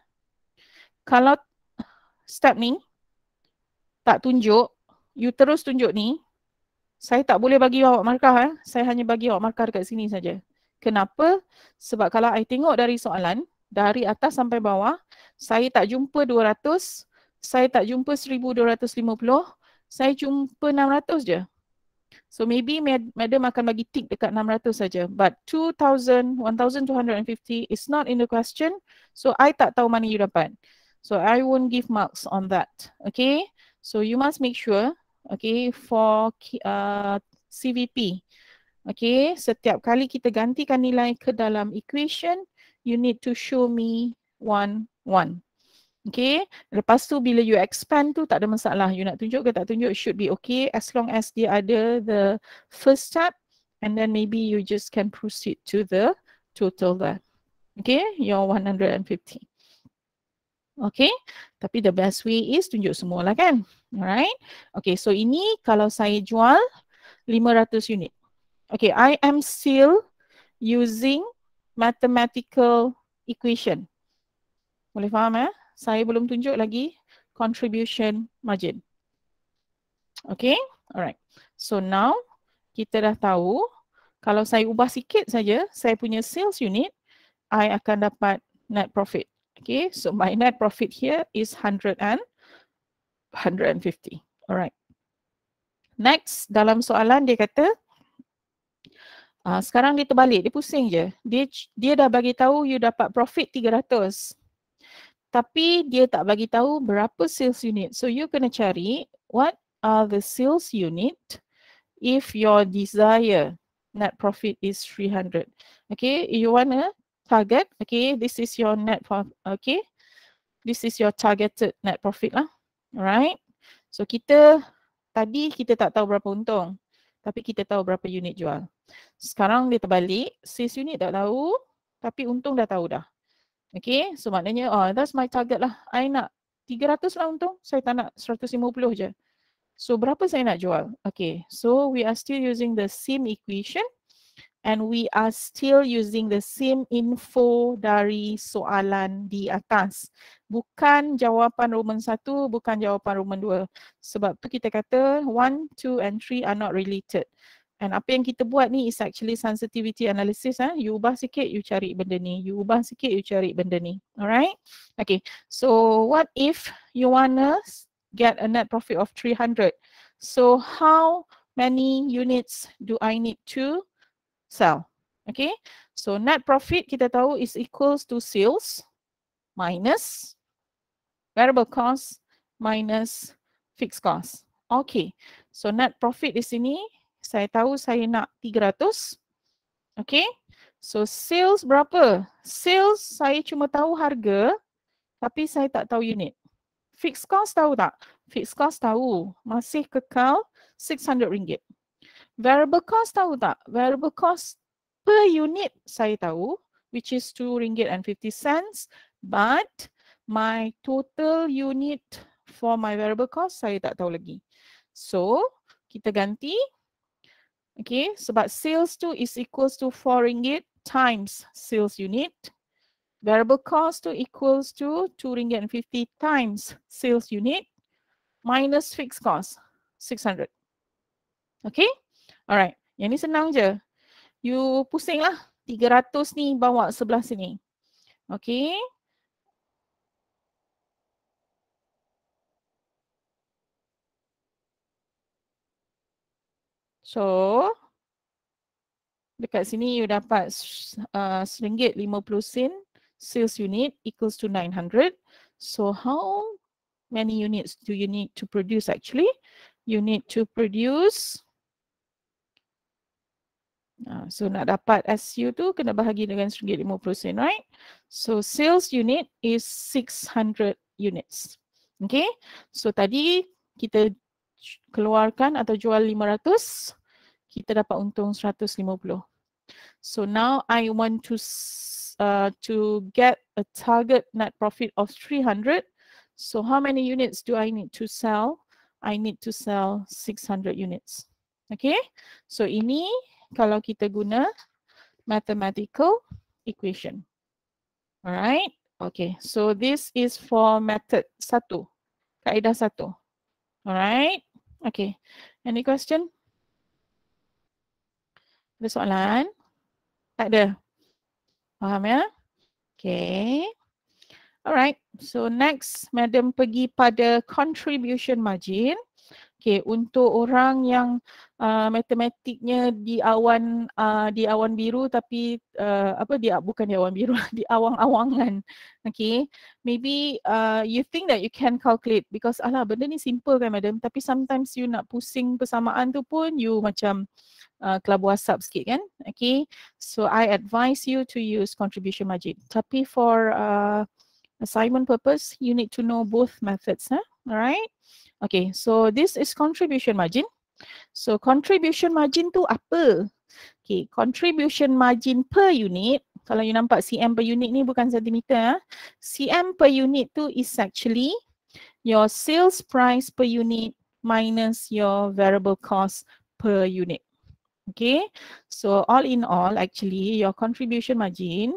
Kalau step ni tak tunjuk, you terus tunjuk ni, saya tak boleh bagi awak markah eh. Saya hanya bagi awak markah dekat sini saja. Kenapa? Sebab kalau I tengok dari soalan, dari atas sampai bawah, saya tak jumpa 200, saya tak jumpa 1250, saya jumpa 600 je. So maybe madam akan bagi tick dekat 600 saja. But 2000, 1250 is not in the question. So I tak tahu mana you dapat. So I won't give marks on that. Okay. So you must make sure. Okay. For uh, CVP. Okay. Setiap kali kita gantikan nilai ke dalam equation. You need to show me one, one. Okay, lepas tu bila you expand tu tak ada masalah. You nak tunjuk ke tak tunjuk should be okay as long as dia ada the first step and then maybe you just can proceed to the total there. Okay, your 150. Okay, tapi the best way is tunjuk semua lah kan. Alright, okay so ini kalau saya jual 500 unit. Okay, I am still using mathematical equation. Boleh faham eh? saya belum tunjuk lagi contribution margin. Okay, alright. So now kita dah tahu kalau saya ubah sikit saja saya punya sales unit, I akan dapat net profit. Okay, so my net profit here is 100 and 150. Alright. Next, dalam soalan dia kata, uh, sekarang dia terbalik, dia pusing je. Dia dia dah bagi tahu you dapat profit 300 tapi dia tak bagi tahu berapa sales unit. So you kena cari what are the sales unit if your desire net profit is 300. Okay, you want a target. Okay, this is your net profit. Okay, this is your targeted net profit lah. Alright. So kita tadi kita tak tahu berapa untung. Tapi kita tahu berapa unit jual. Sekarang dia terbalik. Sales unit tak tahu. Tapi untung dah tahu dah. Okay, so maknanya oh, that's my target lah. I nak 300 lah untung, saya tak nak 150 je. So berapa saya nak jual? Okay, so we are still using the same equation and we are still using the same info dari soalan di atas. Bukan jawapan Roman 1, bukan jawapan Roman 2. Sebab tu kita kata 1, 2 and 3 are not related. And apa yang kita buat ni is actually sensitivity analysis. Eh? You ubah sikit, you cari benda ni. You ubah sikit, you cari benda ni. Alright? Okay. So what if you wanna get a net profit of 300? So how many units do I need to sell? Okay. So net profit kita tahu is equals to sales minus variable cost minus fixed cost. Okay. So net profit di sini saya tahu saya nak 300. Okay. So sales berapa? Sales saya cuma tahu harga tapi saya tak tahu unit. Fixed cost tahu tak? Fixed cost tahu. Masih kekal RM600. Variable cost tahu tak? Variable cost per unit saya tahu which is RM2.50 but my total unit for my variable cost saya tak tahu lagi. So kita ganti Okay, sebab sales tu is equals to 4 ringgit times sales unit. Variable cost tu equals to 2 ringgit and 50 times sales unit minus fixed cost 600. Okay, alright. Yang ni senang je. You pusing lah 300 ni bawa sebelah sini. Okay. So dekat sini you dapat uh, RM1.50 sen sales unit equals to 900. So how many units do you need to produce actually? You need to produce uh, so nak dapat SU tu kena bahagi dengan RM1.50 sen, right? So sales unit is 600 units. Okay. So tadi kita keluarkan atau jual 500 kita dapat untung 150. So now I want to uh, to get a target net profit of 300. So how many units do I need to sell? I need to sell 600 units. Okay, so ini kalau kita guna mathematical equation. Alright, okay, so this is for method satu, kaedah satu. Alright, okay, any question? Ada soalan? Tak ada? Faham ya? Okay. Alright. So next, Madam pergi pada contribution margin. Okay, untuk orang yang uh, matematiknya di awan uh, di awan biru tapi uh, apa dia bukan di awan biru di awang-awangan. Okay, maybe uh, you think that you can calculate because alah benda ni simple kan madam tapi sometimes you nak pusing persamaan tu pun you macam uh, kelabu asap sikit kan. Okay. So I advise you to use contribution margin. Tapi for uh, assignment purpose, you need to know both methods. Huh? All right. Okay, so this is contribution margin. So contribution margin tu apa? Okay, contribution margin per unit. Kalau you nampak CM per unit ni bukan sentimeter. Huh? CM per unit tu is actually your sales price per unit minus your variable cost per unit. Okay, so all in all actually your contribution margin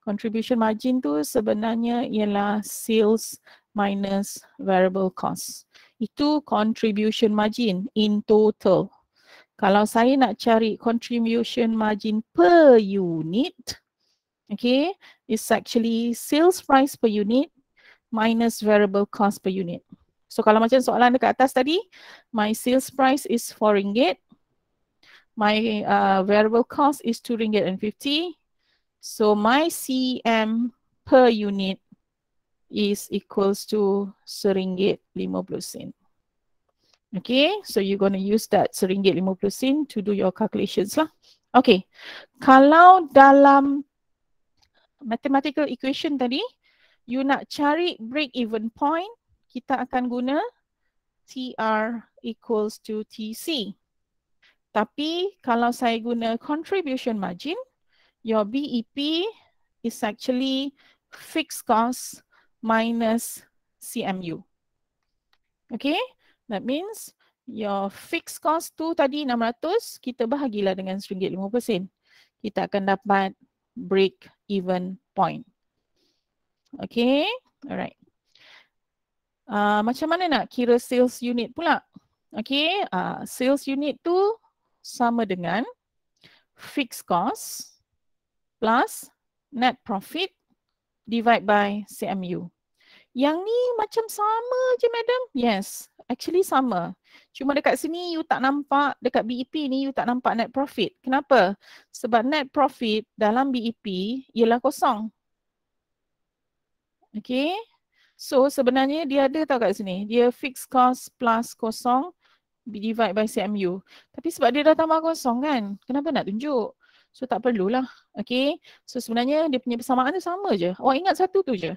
contribution margin tu sebenarnya ialah sales minus variable cost. Itu contribution margin in total. Kalau saya nak cari contribution margin per unit, okay, it's actually sales price per unit minus variable cost per unit. So kalau macam soalan dekat atas tadi, my sales price is 4 ringgit, my uh, variable cost is 2 ringgit and 50. So my CM per unit is equals to seringgit 50 sen. Okay, so you're going to use that seringgit 50 sen to do your calculations lah. Okay, kalau dalam mathematical equation tadi, you nak cari break even point, kita akan guna TR equals to TC. Tapi kalau saya guna contribution margin, your BEP is actually fixed cost minus CMU. Okay, that means your fixed cost tu tadi 600, kita bahagilah dengan RM1.50. Kita akan dapat break even point. Okay, alright. Uh, macam mana nak kira sales unit pula? Okay, uh, sales unit tu sama dengan fixed cost plus net profit divide by CMU. Yang ni macam sama je madam? Yes, actually sama. Cuma dekat sini you tak nampak, dekat BEP ni you tak nampak net profit. Kenapa? Sebab net profit dalam BEP ialah kosong. Okay. So sebenarnya dia ada tau kat sini. Dia fixed cost plus kosong divide by CMU. Tapi sebab dia dah tambah kosong kan, kenapa nak tunjuk? So tak perlulah. Okay. So sebenarnya dia punya persamaan tu sama je. Awak ingat satu tu je.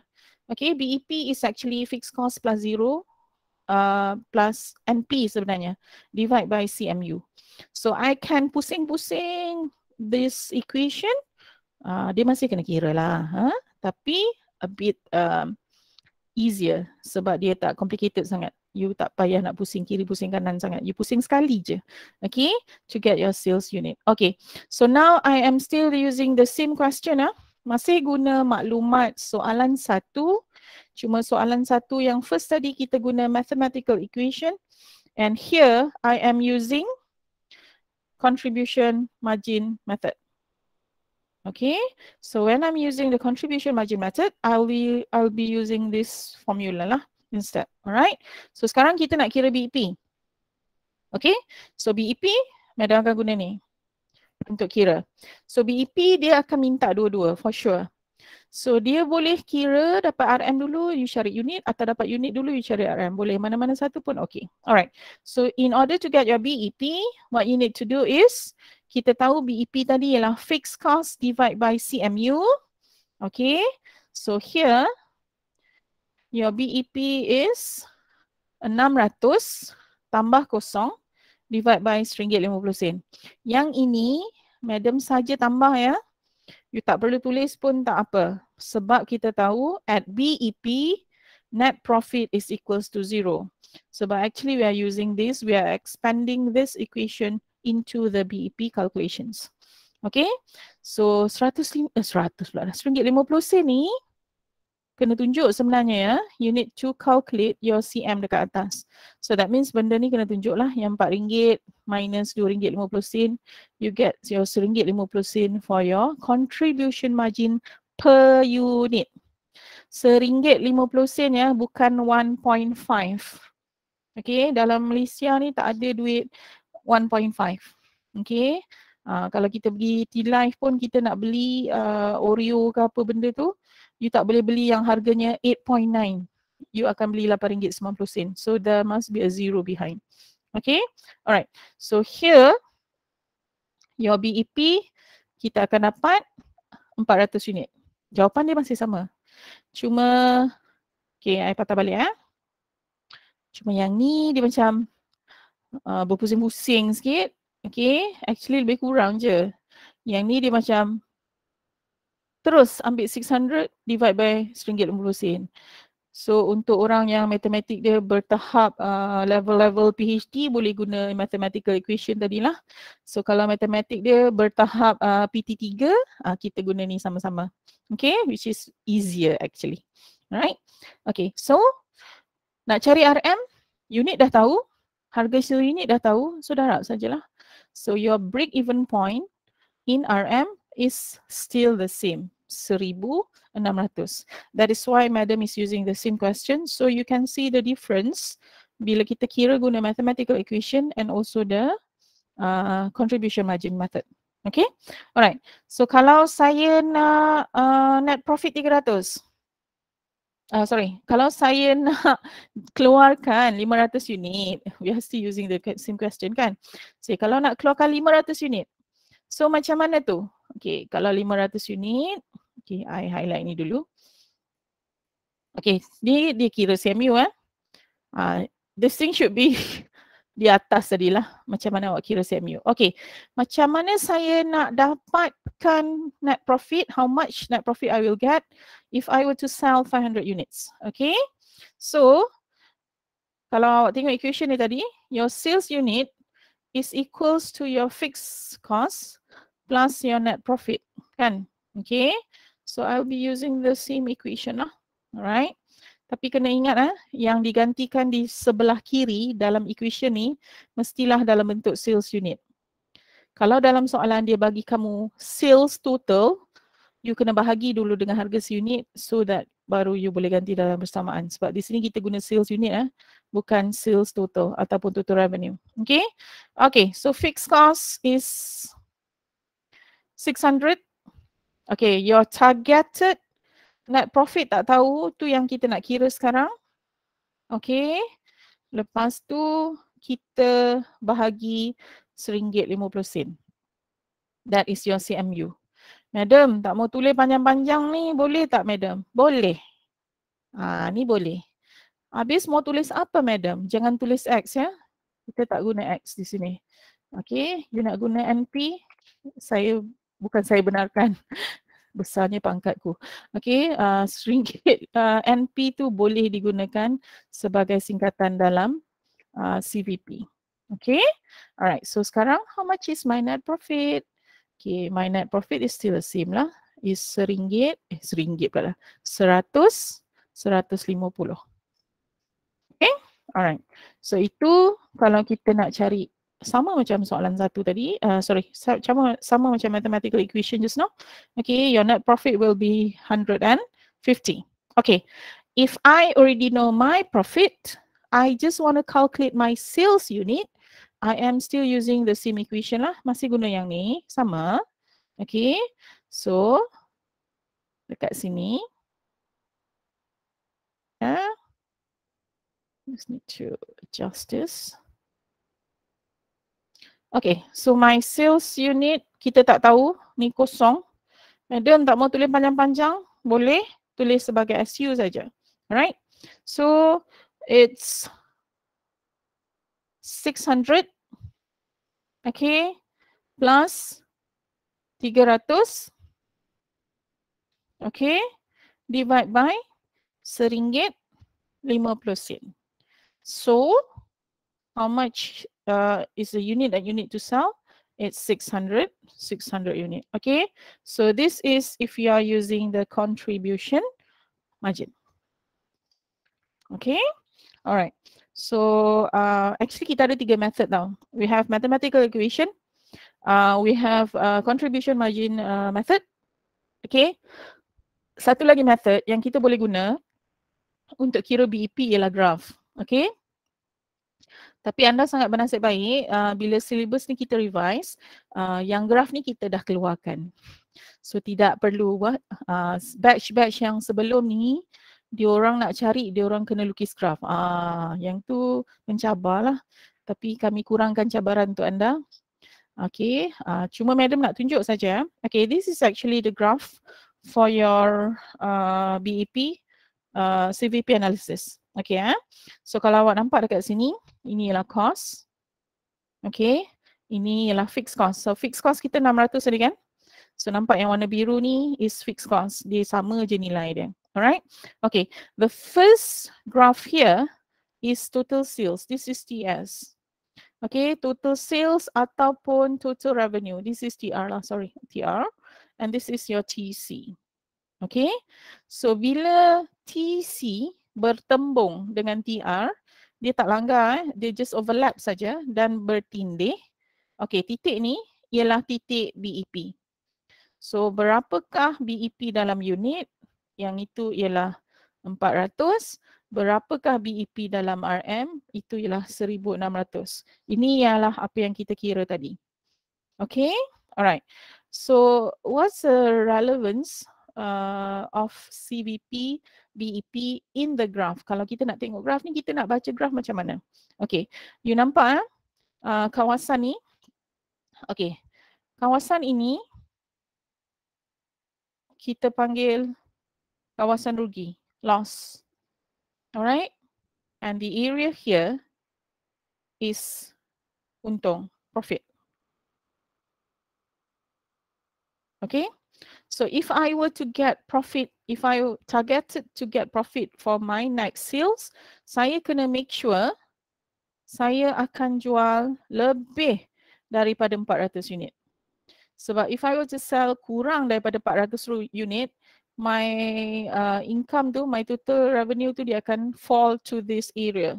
Okay. BEP is actually fixed cost plus zero uh, plus NP sebenarnya. Divide by CMU. So I can pusing-pusing this equation. Uh, dia masih kena kira lah. Huh? Tapi a bit um, easier sebab dia tak complicated sangat you tak payah nak pusing kiri pusing kanan sangat. You pusing sekali je. Okay? To get your sales unit. Okay. So now i am still using the same question ah. Masih guna maklumat soalan satu. Cuma soalan satu yang first tadi kita guna mathematical equation. And here i am using contribution margin method. Okay, so when I'm using the contribution margin method, I'll be I'll be using this formula lah instead. Alright. So sekarang kita nak kira BEP. Okay. So BEP, madam akan guna ni untuk kira. So BEP dia akan minta dua-dua for sure. So dia boleh kira dapat RM dulu, you cari unit atau dapat unit dulu, you cari RM. Boleh mana-mana satu pun okay. Alright. So in order to get your BEP, what you need to do is, kita tahu BEP tadi ialah fixed cost divide by CMU. Okay. So here, your BEP is 600 tambah kosong divide by RM1.50. Yang ini, madam saja tambah ya. You tak perlu tulis pun tak apa. Sebab kita tahu at BEP, net profit is equals to zero. Sebab actually we are using this, we are expanding this equation into the BEP calculations. Okay, so 100, eh, 100 pula dah. RM1.50 ni kena tunjuk sebenarnya ya. You need to calculate your CM dekat atas. So that means benda ni kena tunjuk lah yang RM4 minus RM2.50. You get your RM1.50 for your contribution margin per unit. RM1.50 ya, bukan 1.5. Okay, dalam Malaysia ni tak ada duit 1.5. Okay, uh, kalau kita pergi T-Life pun kita nak beli uh, Oreo ke apa benda tu, you tak boleh beli yang harganya 8.9. You akan beli RM8.90. So there must be a zero behind. Okay. Alright. So here, your BEP, kita akan dapat 400 unit. Jawapan dia masih sama. Cuma, okay, I patah balik eh. Cuma yang ni dia macam uh, berpusing-pusing sikit. Okay, actually lebih kurang je. Yang ni dia macam terus ambil 600 divide by RM1.50. So untuk orang yang matematik dia bertahap uh, level-level PhD boleh guna mathematical equation tadi lah. So kalau matematik dia bertahap uh, PT3, uh, kita guna ni sama-sama. Okay, which is easier actually. Alright. Okay, so nak cari RM, unit dah tahu, harga sale unit dah tahu, so dah harap sajalah. So your break even point in RM is still the same. 1600. That is why madam is using the same question. So you can see the difference bila kita kira guna mathematical equation and also the uh, contribution margin method. Okay, alright. So kalau saya nak uh, net profit 300, uh, sorry, kalau saya nak keluarkan 500 unit, we are still using the same question kan. So kalau nak keluarkan 500 unit, so macam mana tu? Okay, kalau 500 unit, Okay, I highlight ni dulu. Okay, ni dia kira CMU eh. Uh, this thing should be di atas tadi lah. Macam mana awak kira CMU. Okay, macam mana saya nak dapatkan net profit, how much net profit I will get if I were to sell 500 units. Okay, so kalau awak tengok equation ni tadi, your sales unit is equals to your fixed cost plus your net profit. Kan? Okay. So I'll be using the same equation lah. Alright. Tapi kena ingat ah, yang digantikan di sebelah kiri dalam equation ni mestilah dalam bentuk sales unit. Kalau dalam soalan dia bagi kamu sales total, you kena bahagi dulu dengan harga unit so that baru you boleh ganti dalam bersamaan. Sebab di sini kita guna sales unit ah, bukan sales total ataupun total revenue. Okay. Okay, so fixed cost is 600 Okay, your targeted net profit tak tahu tu yang kita nak kira sekarang. Okay, lepas tu kita bahagi RM1.50. That is your CMU. Madam, tak mau tulis panjang-panjang ni, boleh tak madam? Boleh. Ah, ni boleh. Habis mau tulis apa madam? Jangan tulis X ya. Kita tak guna X di sini. Okay, you nak guna NP, saya bukan saya benarkan besarnya pangkatku. Okey, uh, ringgit uh, NP tu boleh digunakan sebagai singkatan dalam uh, CVP. Okay, alright. So sekarang how much is my net profit? Okay, my net profit is still the same lah. Is seringgit, eh seringgit pula lah. Seratus, seratus lima puluh. Okay, alright. So itu kalau kita nak cari sama macam soalan satu tadi, uh, sorry, sama, sama macam mathematical equation just now. Okay, your net profit will be 150. Okay, if I already know my profit, I just want to calculate my sales unit. I am still using the same equation lah, masih guna yang ni, sama. Okay, so dekat sini. Yeah. Just need to adjust this. Okay, so my sales unit kita tak tahu, ni kosong. Madam tak mau tulis panjang-panjang, boleh tulis sebagai SU saja. Alright, so it's 600, okay, plus 300, okay, divide by seringgit 50 sen. So, how much uh, is the unit that you need to sell. It's 600, 600 unit. Okay, so this is if you are using the contribution margin. Okay, all right. So uh, actually kita ada tiga method now. We have mathematical equation. Uh, we have uh, contribution margin uh, method. Okay. Satu lagi method yang kita boleh guna untuk kira BEP ialah graph. Okay. Tapi anda sangat bernasib baik uh, bila syllabus ni kita revise, uh, yang graf ni kita dah keluarkan. So tidak perlu uh, batch-batch yang sebelum ni, dia orang nak cari, dia orang kena lukis graf. Uh, yang tu mencabarlah. Tapi kami kurangkan cabaran untuk anda. Okay, uh, cuma madam nak tunjuk saja. Okay, this is actually the graph for your uh, BEP uh, CVP analysis. Okay eh. So kalau awak nampak dekat sini, ini ialah cost. Okay. Ini ialah fixed cost. So fixed cost kita 600 tadi kan? So nampak yang warna biru ni is fixed cost. Dia sama je nilai dia. Alright. Okay. The first graph here is total sales. This is TS. Okay. Total sales ataupun total revenue. This is TR lah. Sorry. TR. And this is your TC. Okay. So bila TC bertembung dengan TR, dia tak langgar. Eh. Dia just overlap saja dan bertindih. Okay, titik ni ialah titik BEP. So berapakah BEP dalam unit? Yang itu ialah 400. Berapakah BEP dalam RM? Itu ialah 1600. Ini ialah apa yang kita kira tadi. Okay, alright. So what's the relevance uh, of CVP, BEP in the graph? Kalau kita nak tengok graph ni, kita nak baca graph macam mana? Okay, you nampak eh? uh, kawasan ni Okey. Kawasan ini kita panggil kawasan rugi, loss. Alright? And the area here is untung, profit. Okay? So if I were to get profit, if I targeted to get profit for my next sales, saya kena make sure saya akan jual lebih daripada 400 unit. Sebab if I were to sell kurang daripada 400 unit, my uh, income tu, my total revenue tu dia akan fall to this area.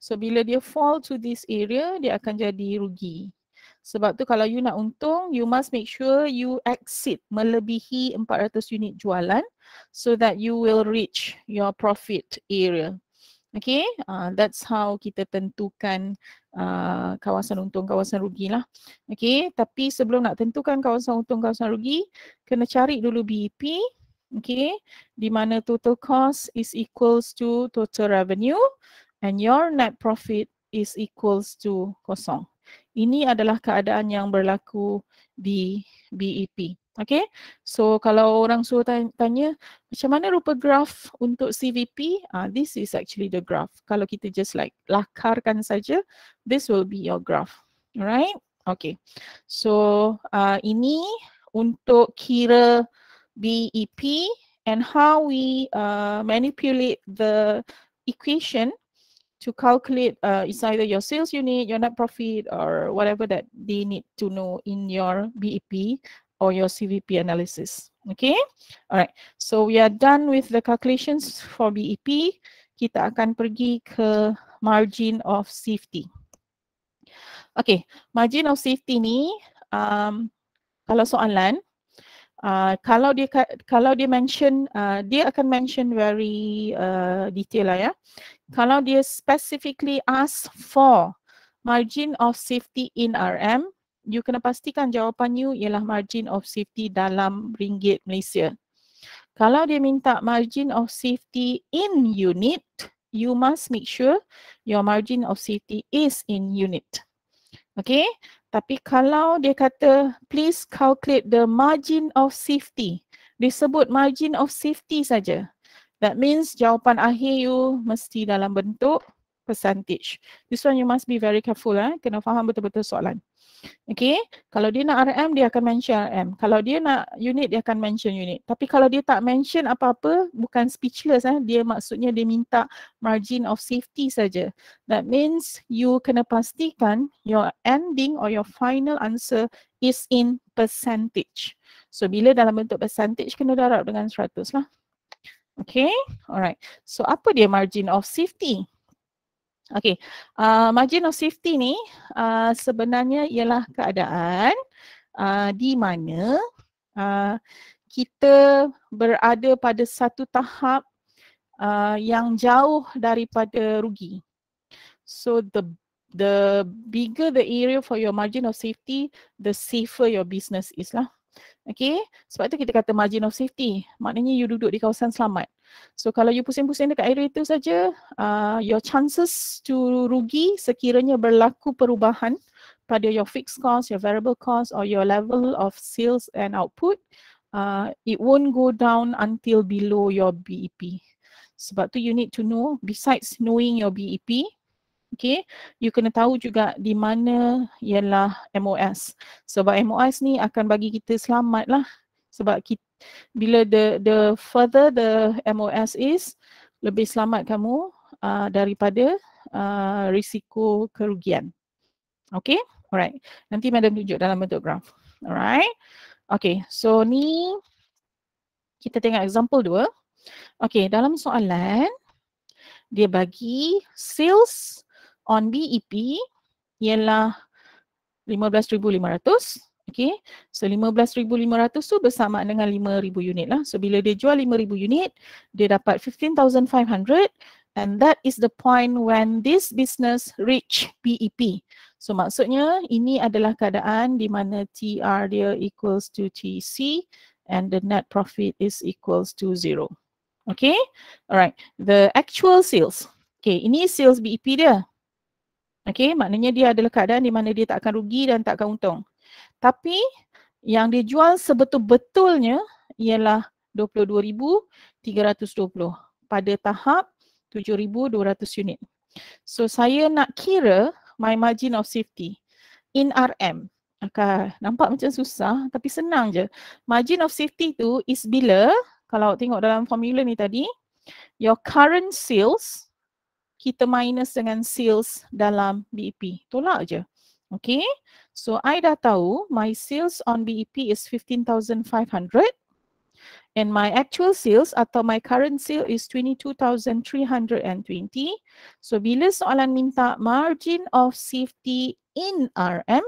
So bila dia fall to this area, dia akan jadi rugi. Sebab tu kalau you nak untung, you must make sure you exit melebihi 400 unit jualan so that you will reach your profit area. Okay, uh, that's how kita tentukan uh, kawasan untung, kawasan rugi lah. Okay, tapi sebelum nak tentukan kawasan untung, kawasan rugi, kena cari dulu BEP. Okay, di mana total cost is equals to total revenue and your net profit is equals to kosong. Ini adalah keadaan yang berlaku di BEP. Okay, so kalau orang suruh tanya, macam mana rupa graf untuk CVP? Uh, ah, this is actually the graph. Kalau kita just like lakarkan saja, this will be your graph. Alright, okay. So uh, ini untuk kira BEP and how we uh, manipulate the equation to calculate uh, it's either your sales unit, your net profit or whatever that they need to know in your BEP or your CVP analysis. Okay, alright. So we are done with the calculations for BEP. Kita akan pergi ke margin of safety. Okay, margin of safety ni um, kalau soalan, uh, kalau dia kalau dia mention, uh, dia akan mention very uh, detail lah ya. Kalau dia specifically ask for margin of safety in RM, you kena pastikan jawapan you ialah margin of safety dalam ringgit Malaysia. Kalau dia minta margin of safety in unit, you must make sure your margin of safety is in unit. Okay, tapi kalau dia kata please calculate the margin of safety, disebut margin of safety saja. That means jawapan akhir you mesti dalam bentuk percentage. This one you must be very careful eh, kena faham betul-betul soalan. Okay, kalau dia nak RM, dia akan mention RM. Kalau dia nak unit, dia akan mention unit. Tapi kalau dia tak mention apa-apa, bukan speechless, eh, dia maksudnya dia minta margin of safety saja. That means you kena pastikan your ending or your final answer is in percentage. So bila dalam bentuk percentage, kena darab dengan 100 lah. Okay, alright. So apa dia margin of safety? Okay, uh, margin of safety ni uh, sebenarnya ialah keadaan uh, di mana uh, kita berada pada satu tahap uh, yang jauh daripada rugi. So the the bigger the area for your margin of safety, the safer your business is lah. Okay, sebab tu kita kata margin of safety. Maknanya you duduk di kawasan selamat. So kalau you pusing-pusing dekat area itu saja, uh, your chances to rugi sekiranya berlaku perubahan pada your fixed cost, your variable cost or your level of sales and output uh, it won't go down until below your BEP. Sebab tu you need to know besides knowing your BEP, okay, you kena tahu juga di mana ialah MOS. Sebab MOS ni akan bagi kita selamat lah. Sebab kita, bila the the further the MOS is, lebih selamat kamu uh, daripada uh, risiko kerugian. Okay, alright. Nanti madam tunjuk dalam bentuk graf. Alright. Okay, so ni kita tengok example dua. Okay, dalam soalan dia bagi sales on BEP ialah 15,500. Okay, so 15,500 tu bersama dengan 5,000 unit lah. So bila dia jual 5,000 unit, dia dapat 15,500 and that is the point when this business reach BEP. So maksudnya ini adalah keadaan di mana TR dia equals to TC and the net profit is equals to zero. Okay, alright. The actual sales. Okay, ini sales BEP dia. Okay, maknanya dia adalah keadaan di mana dia tak akan rugi dan tak akan untung. Tapi yang dia jual sebetul-betulnya ialah 22,320 pada tahap 7,200 unit. So saya nak kira my margin of safety in RM. Okay, nampak macam susah tapi senang je. Margin of safety tu is bila kalau tengok dalam formula ni tadi, your current sales kita minus dengan sales dalam BEP. Tolak je. Okay. So I dah tahu my sales on BEP is 15,500 and my actual sales atau my current sale is 22,320. So bila soalan minta margin of safety in RM,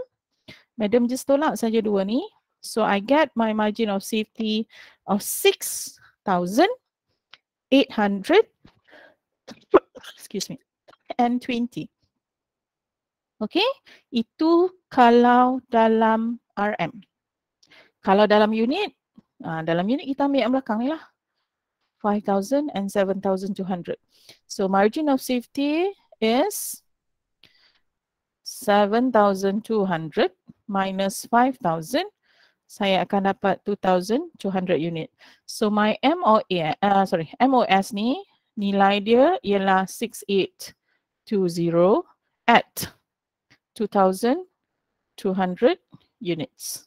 Madam just tolak saja dua ni. So I get my margin of safety of 6,800 excuse me and 20. Okay, itu kalau dalam RM. Kalau dalam unit, uh, dalam unit kita ambil yang belakang ni lah. 5,000 and 7,200. So margin of safety is 7,200 minus 5,000 saya akan dapat 2,200 unit. So my MOA, uh, sorry, MOS ni nilai dia ialah 6820 at 2,200 units.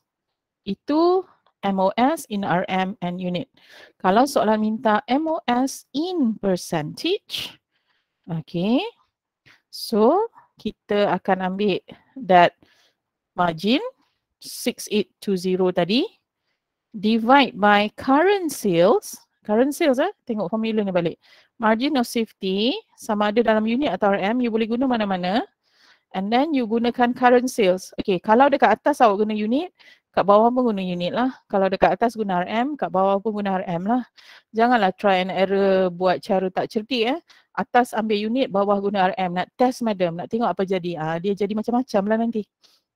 Itu MOS in RM and unit. Kalau soalan minta MOS in percentage, okay. So kita akan ambil that margin 6820 tadi divide by current sales current sales eh tengok formula ni balik margin of safety sama ada dalam unit atau RM you boleh guna mana-mana. And then you gunakan current sales. Okay kalau dekat atas awak guna unit kat bawah pun guna unit lah. Kalau dekat atas guna RM kat bawah pun guna RM lah. Janganlah try and error buat cara tak cerdik eh. Atas ambil unit bawah guna RM. Nak test madam nak tengok apa jadi. Ah dia jadi macam-macam lah nanti.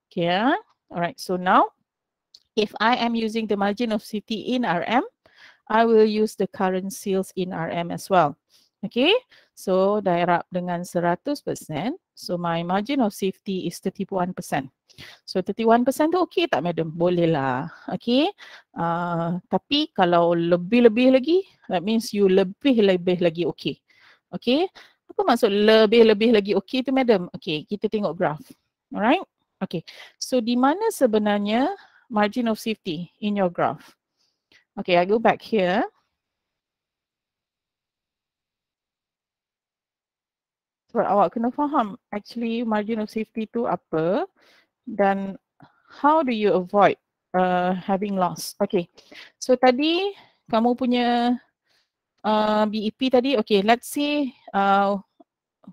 Okay ah. All right, so now if I am using the margin of safety in RM, I will use the current sales in RM as well. Okay, so darab dengan 100%, so my margin of safety is 31%. So 31% tu okay tak madam? Boleh lah. Okay, uh, tapi kalau lebih-lebih lagi, that means you lebih-lebih lagi okay. Okay, apa maksud lebih-lebih lagi okay tu madam? Okay, kita tengok graph. Alright. Okay, so di mana sebenarnya margin of safety in your graph? Okay, I go back here. So awak kena faham actually margin of safety tu apa dan how do you avoid uh, having loss? Okay, so tadi kamu punya uh, BEP tadi, okay, let's say uh,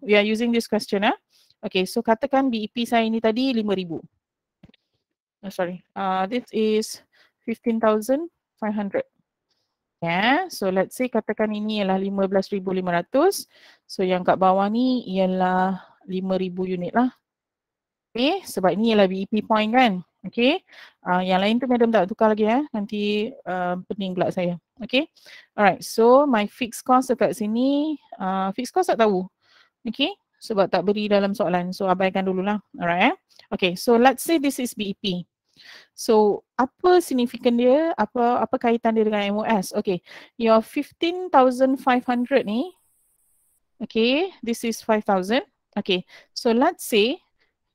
we are using this question. Eh? Okay, so katakan BEP saya ini tadi 5,000. Oh, sorry, uh, this is 15,500. Yeah, so let's say katakan ini ialah 15,500. So yang kat bawah ni ialah 5,000 unit lah. Okay, sebab ini ialah BEP point kan. Okay, uh, yang lain tu madam tak tukar lagi ya. Nanti uh, pening pula saya. Okay, alright. So my fixed cost dekat sini, uh, fixed cost tak tahu. Okay, sebab tak beri dalam soalan. So abaikan dululah. Alright eh. Okay, so let's say this is BEP. So apa signifikan dia? Apa apa kaitan dia dengan MOS? Okay, your 15,500 ni, okay, this is 5,000. Okay, so let's say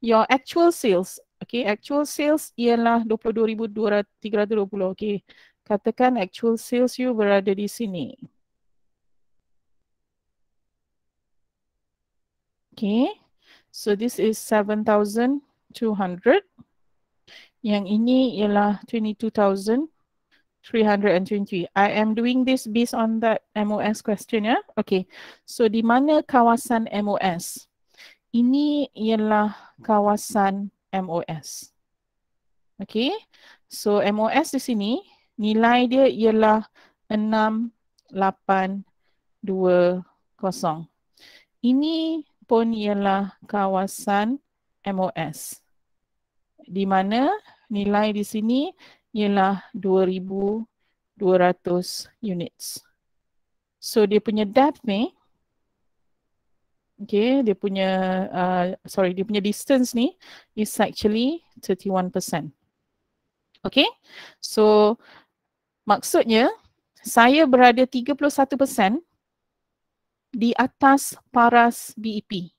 your actual sales, okay, actual sales ialah 22,320. Okay, katakan actual sales you berada di sini. Okay, so this is 7,200. Yang ini ialah 22,320. I am doing this based on that MOS question ya. Okay, so di mana kawasan MOS? Ini ialah kawasan MOS. Okay, so MOS di sini nilai dia ialah 6820. Ini pun ialah kawasan MOS. Di mana nilai di sini ialah 2200 units. So dia punya depth ni okay, dia punya uh, sorry, dia punya distance ni is actually 31%. Okay, so maksudnya saya berada 31% di atas paras BEP.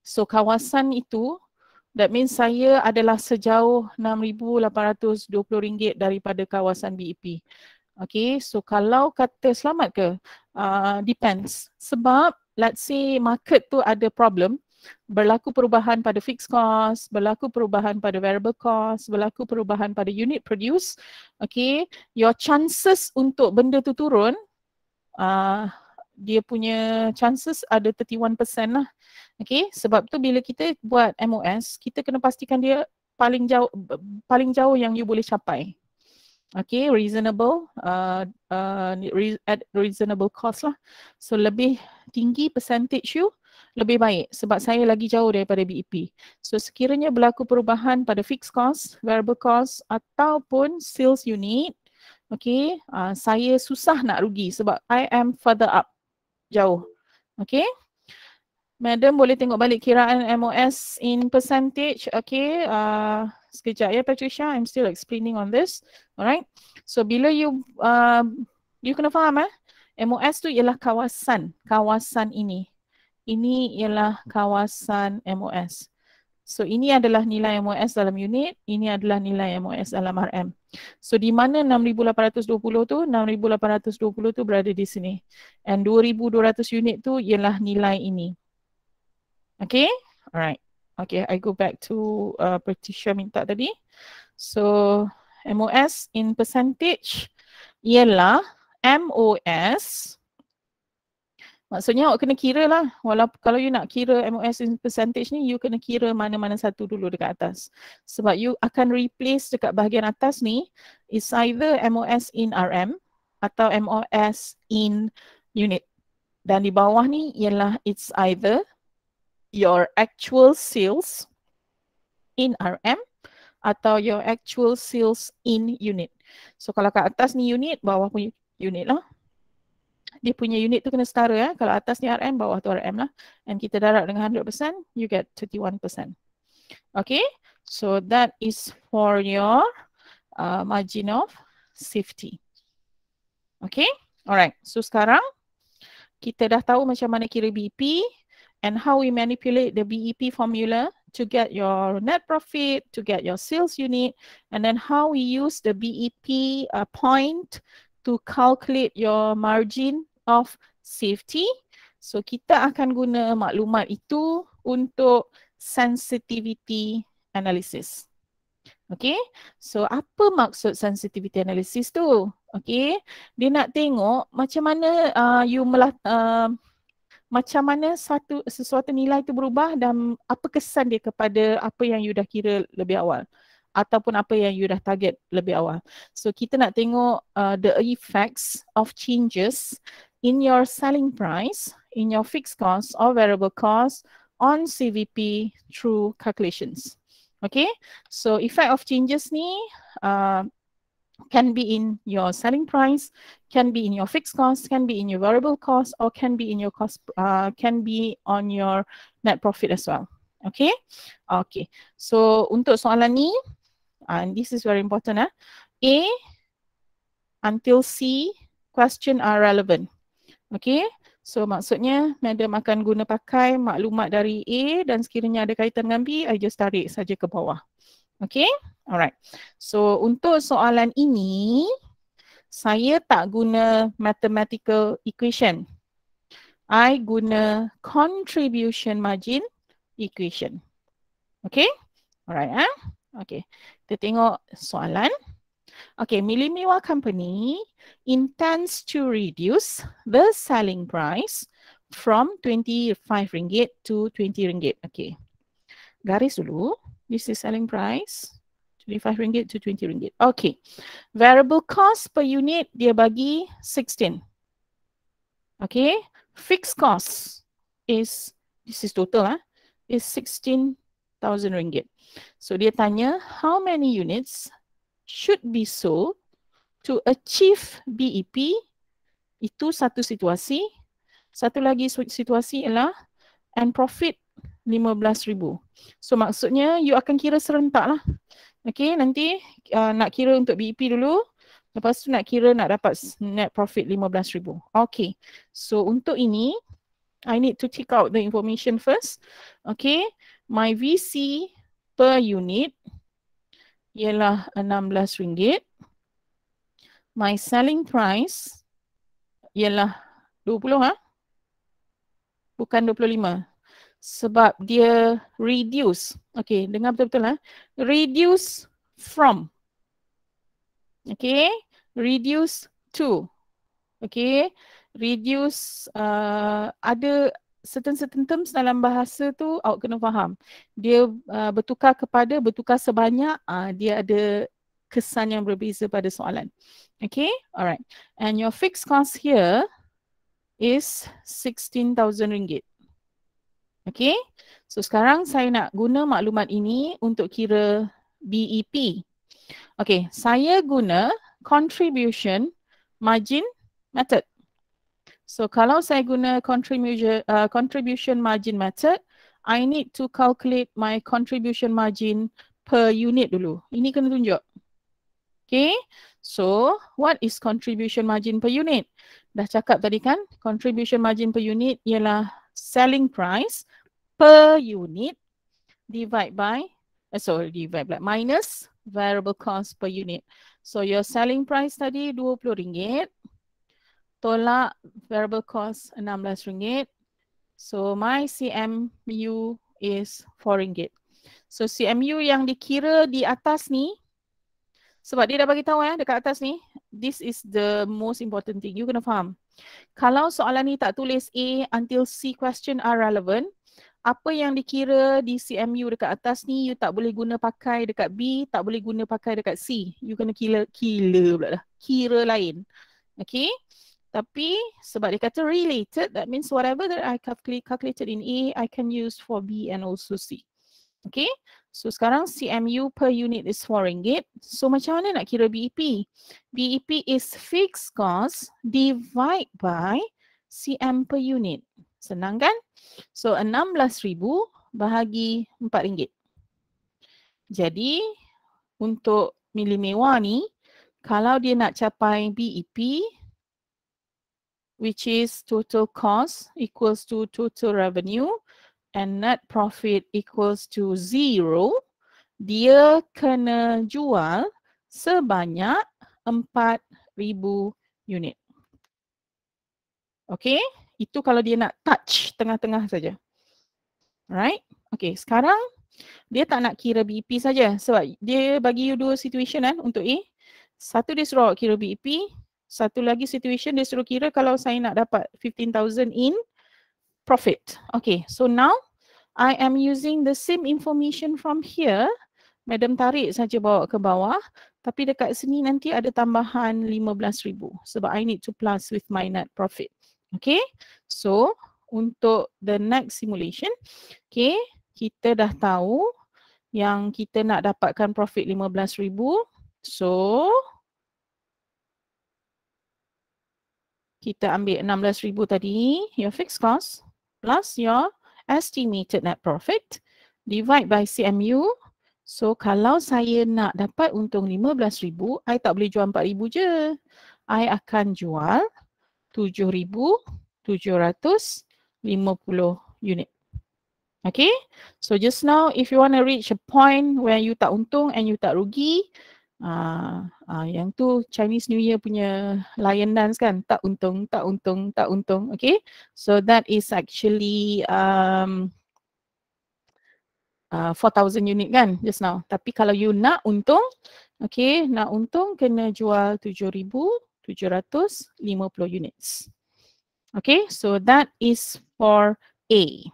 So kawasan itu that means saya adalah sejauh RM6,820 daripada kawasan BEP. Okay, so kalau kata selamat ke? Uh, depends. Sebab let's say market tu ada problem, berlaku perubahan pada fixed cost, berlaku perubahan pada variable cost, berlaku perubahan pada unit produce, okay, your chances untuk benda tu turun, uh, dia punya chances ada 31% lah. Okay, sebab tu bila kita buat MOS, kita kena pastikan dia paling jauh paling jauh yang you boleh capai. Okay, reasonable uh, uh, at reasonable cost lah. So lebih tinggi percentage you, lebih baik sebab saya lagi jauh daripada BEP. So sekiranya berlaku perubahan pada fixed cost, variable cost ataupun sales unit, okay, uh, saya susah nak rugi sebab I am further up jauh. Okay. Madam boleh tengok balik kiraan MOS in percentage. Okay. Uh, sekejap ya Patricia. I'm still explaining on this. Alright. So bila you uh, you kena faham eh. MOS tu ialah kawasan. Kawasan ini. Ini ialah kawasan MOS. So ini adalah nilai MOS dalam unit. Ini adalah nilai MOS dalam RM. So di mana 6820 tu, 6820 tu berada di sini. And 2200 unit tu ialah nilai ini. Okay, alright. Okay, I go back to uh, Patricia minta tadi. So MOS in percentage ialah MOS Maksudnya awak kena kira lah. Walaupun kalau you nak kira MOS in percentage ni, you kena kira mana-mana satu dulu dekat atas. Sebab you akan replace dekat bahagian atas ni, is either MOS in RM atau MOS in unit. Dan di bawah ni ialah it's either your actual sales in RM atau your actual sales in unit. So kalau kat atas ni unit, bawah pun unit lah dia punya unit tu kena setara ya. Kalau atas ni RM, bawah tu RM lah. And kita darab dengan 100%, you get 31%. Okay, so that is for your uh, margin of safety. Okay, alright. So sekarang kita dah tahu macam mana kira BEP and how we manipulate the BEP formula to get your net profit, to get your sales unit, and then how we use the BEP uh, point to calculate your margin of safety. So kita akan guna maklumat itu untuk sensitivity analysis. Okay, so apa maksud sensitivity analysis tu? Okay, dia nak tengok macam mana uh, you melat, uh, macam mana satu sesuatu nilai itu berubah dan apa kesan dia kepada apa yang you dah kira lebih awal ataupun apa yang you dah target lebih awal. So kita nak tengok uh, the effects of changes in your selling price, in your fixed cost or variable cost on CVP through calculations. Okay, so effect of changes ni uh, can be in your selling price, can be in your fixed cost, can be in your variable cost, or can be in your cost, uh, can be on your net profit as well. Okay, okay. So untuk soalan ni, and this is very important. Eh? A until C question are relevant. Okay, so maksudnya madam akan guna pakai maklumat dari A dan sekiranya ada kaitan dengan B, I just tarik saja ke bawah. Okay, alright. So untuk soalan ini, saya tak guna mathematical equation. I guna contribution margin equation. Okay, alright. Eh? Okay, kita tengok soalan. Okay, Milimiwa Company intends to reduce the selling price from 25 ringgit to 20 ringgit. Okay. Garis dulu. This is selling price. 25 ringgit to 20 ringgit. Okay. Variable cost per unit dia bagi 16. Okay. Fixed cost is, this is total ah, is 16,000 ringgit. So dia tanya how many units should be sold to achieve BEP itu satu situasi. Satu lagi situasi ialah and profit 15,000. So maksudnya you akan kira serentak lah. Okay nanti uh, nak kira untuk BEP dulu. Lepas tu nak kira nak dapat net profit 15,000. Okay. So untuk ini I need to take out the information first. Okay. My VC per unit ialah RM16. My selling price ialah 20 ha? Bukan 25. Sebab dia reduce. Okay, dengar betul-betul ha? Reduce from. Okay, reduce to. Okay, reduce uh, ada certain-certain terms dalam bahasa tu awak kena faham. Dia uh, bertukar kepada bertukar sebanyak uh, dia ada kesan yang berbeza pada soalan. Okay, alright. And your fixed cost here is RM16,000. Okay, so sekarang saya nak guna maklumat ini untuk kira BEP. Okay, saya guna contribution margin method. So kalau saya guna contribution uh, contribution margin method, I need to calculate my contribution margin per unit dulu. Ini kena tunjuk. Okay. So what is contribution margin per unit? Dah cakap tadi kan, contribution margin per unit ialah selling price per unit divide by, uh, sorry, divide by minus variable cost per unit. So your selling price tadi RM20 tolak variable cost RM16. So my CMU is RM4. So CMU yang dikira di atas ni, sebab dia dah bagi tahu eh dekat atas ni, this is the most important thing. You kena faham. Kalau soalan ni tak tulis A until C question are relevant, apa yang dikira di CMU dekat atas ni you tak boleh guna pakai dekat B, tak boleh guna pakai dekat C. You kena kira kira pula dah. Kira lain. Okay. Tapi sebab dia kata related, that means whatever that I calculate, calculated in A, I can use for B and also C. Okay, so sekarang CMU per unit is RM4. So macam mana nak kira BEP? BEP is fixed cost divide by CM per unit. Senang kan? So RM16,000 bahagi RM4. Jadi untuk mili mewah ni, kalau dia nak capai BEP, which is total cost equals to total revenue and net profit equals to zero, dia kena jual sebanyak 4,000 unit. Okay, itu kalau dia nak touch tengah-tengah saja. Right? Okay, sekarang dia tak nak kira BEP saja sebab dia bagi you dua situation kan untuk A. Satu dia suruh kira BEP, satu lagi situation dia suruh kira kalau saya nak dapat 15,000 in profit. Okay, so now I am using the same information from here. Madam tarik saja bawa ke bawah. Tapi dekat sini nanti ada tambahan 15,000 sebab I need to plus with my net profit. Okay, so untuk the next simulation, okay, kita dah tahu yang kita nak dapatkan profit 15,000. So, kita ambil 16,000 tadi, your fixed cost plus your estimated net profit divide by CMU. So kalau saya nak dapat untung RM15,000, I tak boleh jual RM4,000 je. I akan jual RM7,750 unit. Okay, so just now if you want to reach a point where you tak untung and you tak rugi, uh, uh, yang tu Chinese New Year punya lion dance kan, tak untung, tak untung, tak untung, okay. So that is actually um, uh, 4,000 unit kan just now. Tapi kalau you nak untung, okay, nak untung kena jual 7,750 units. Okay, so that is for A.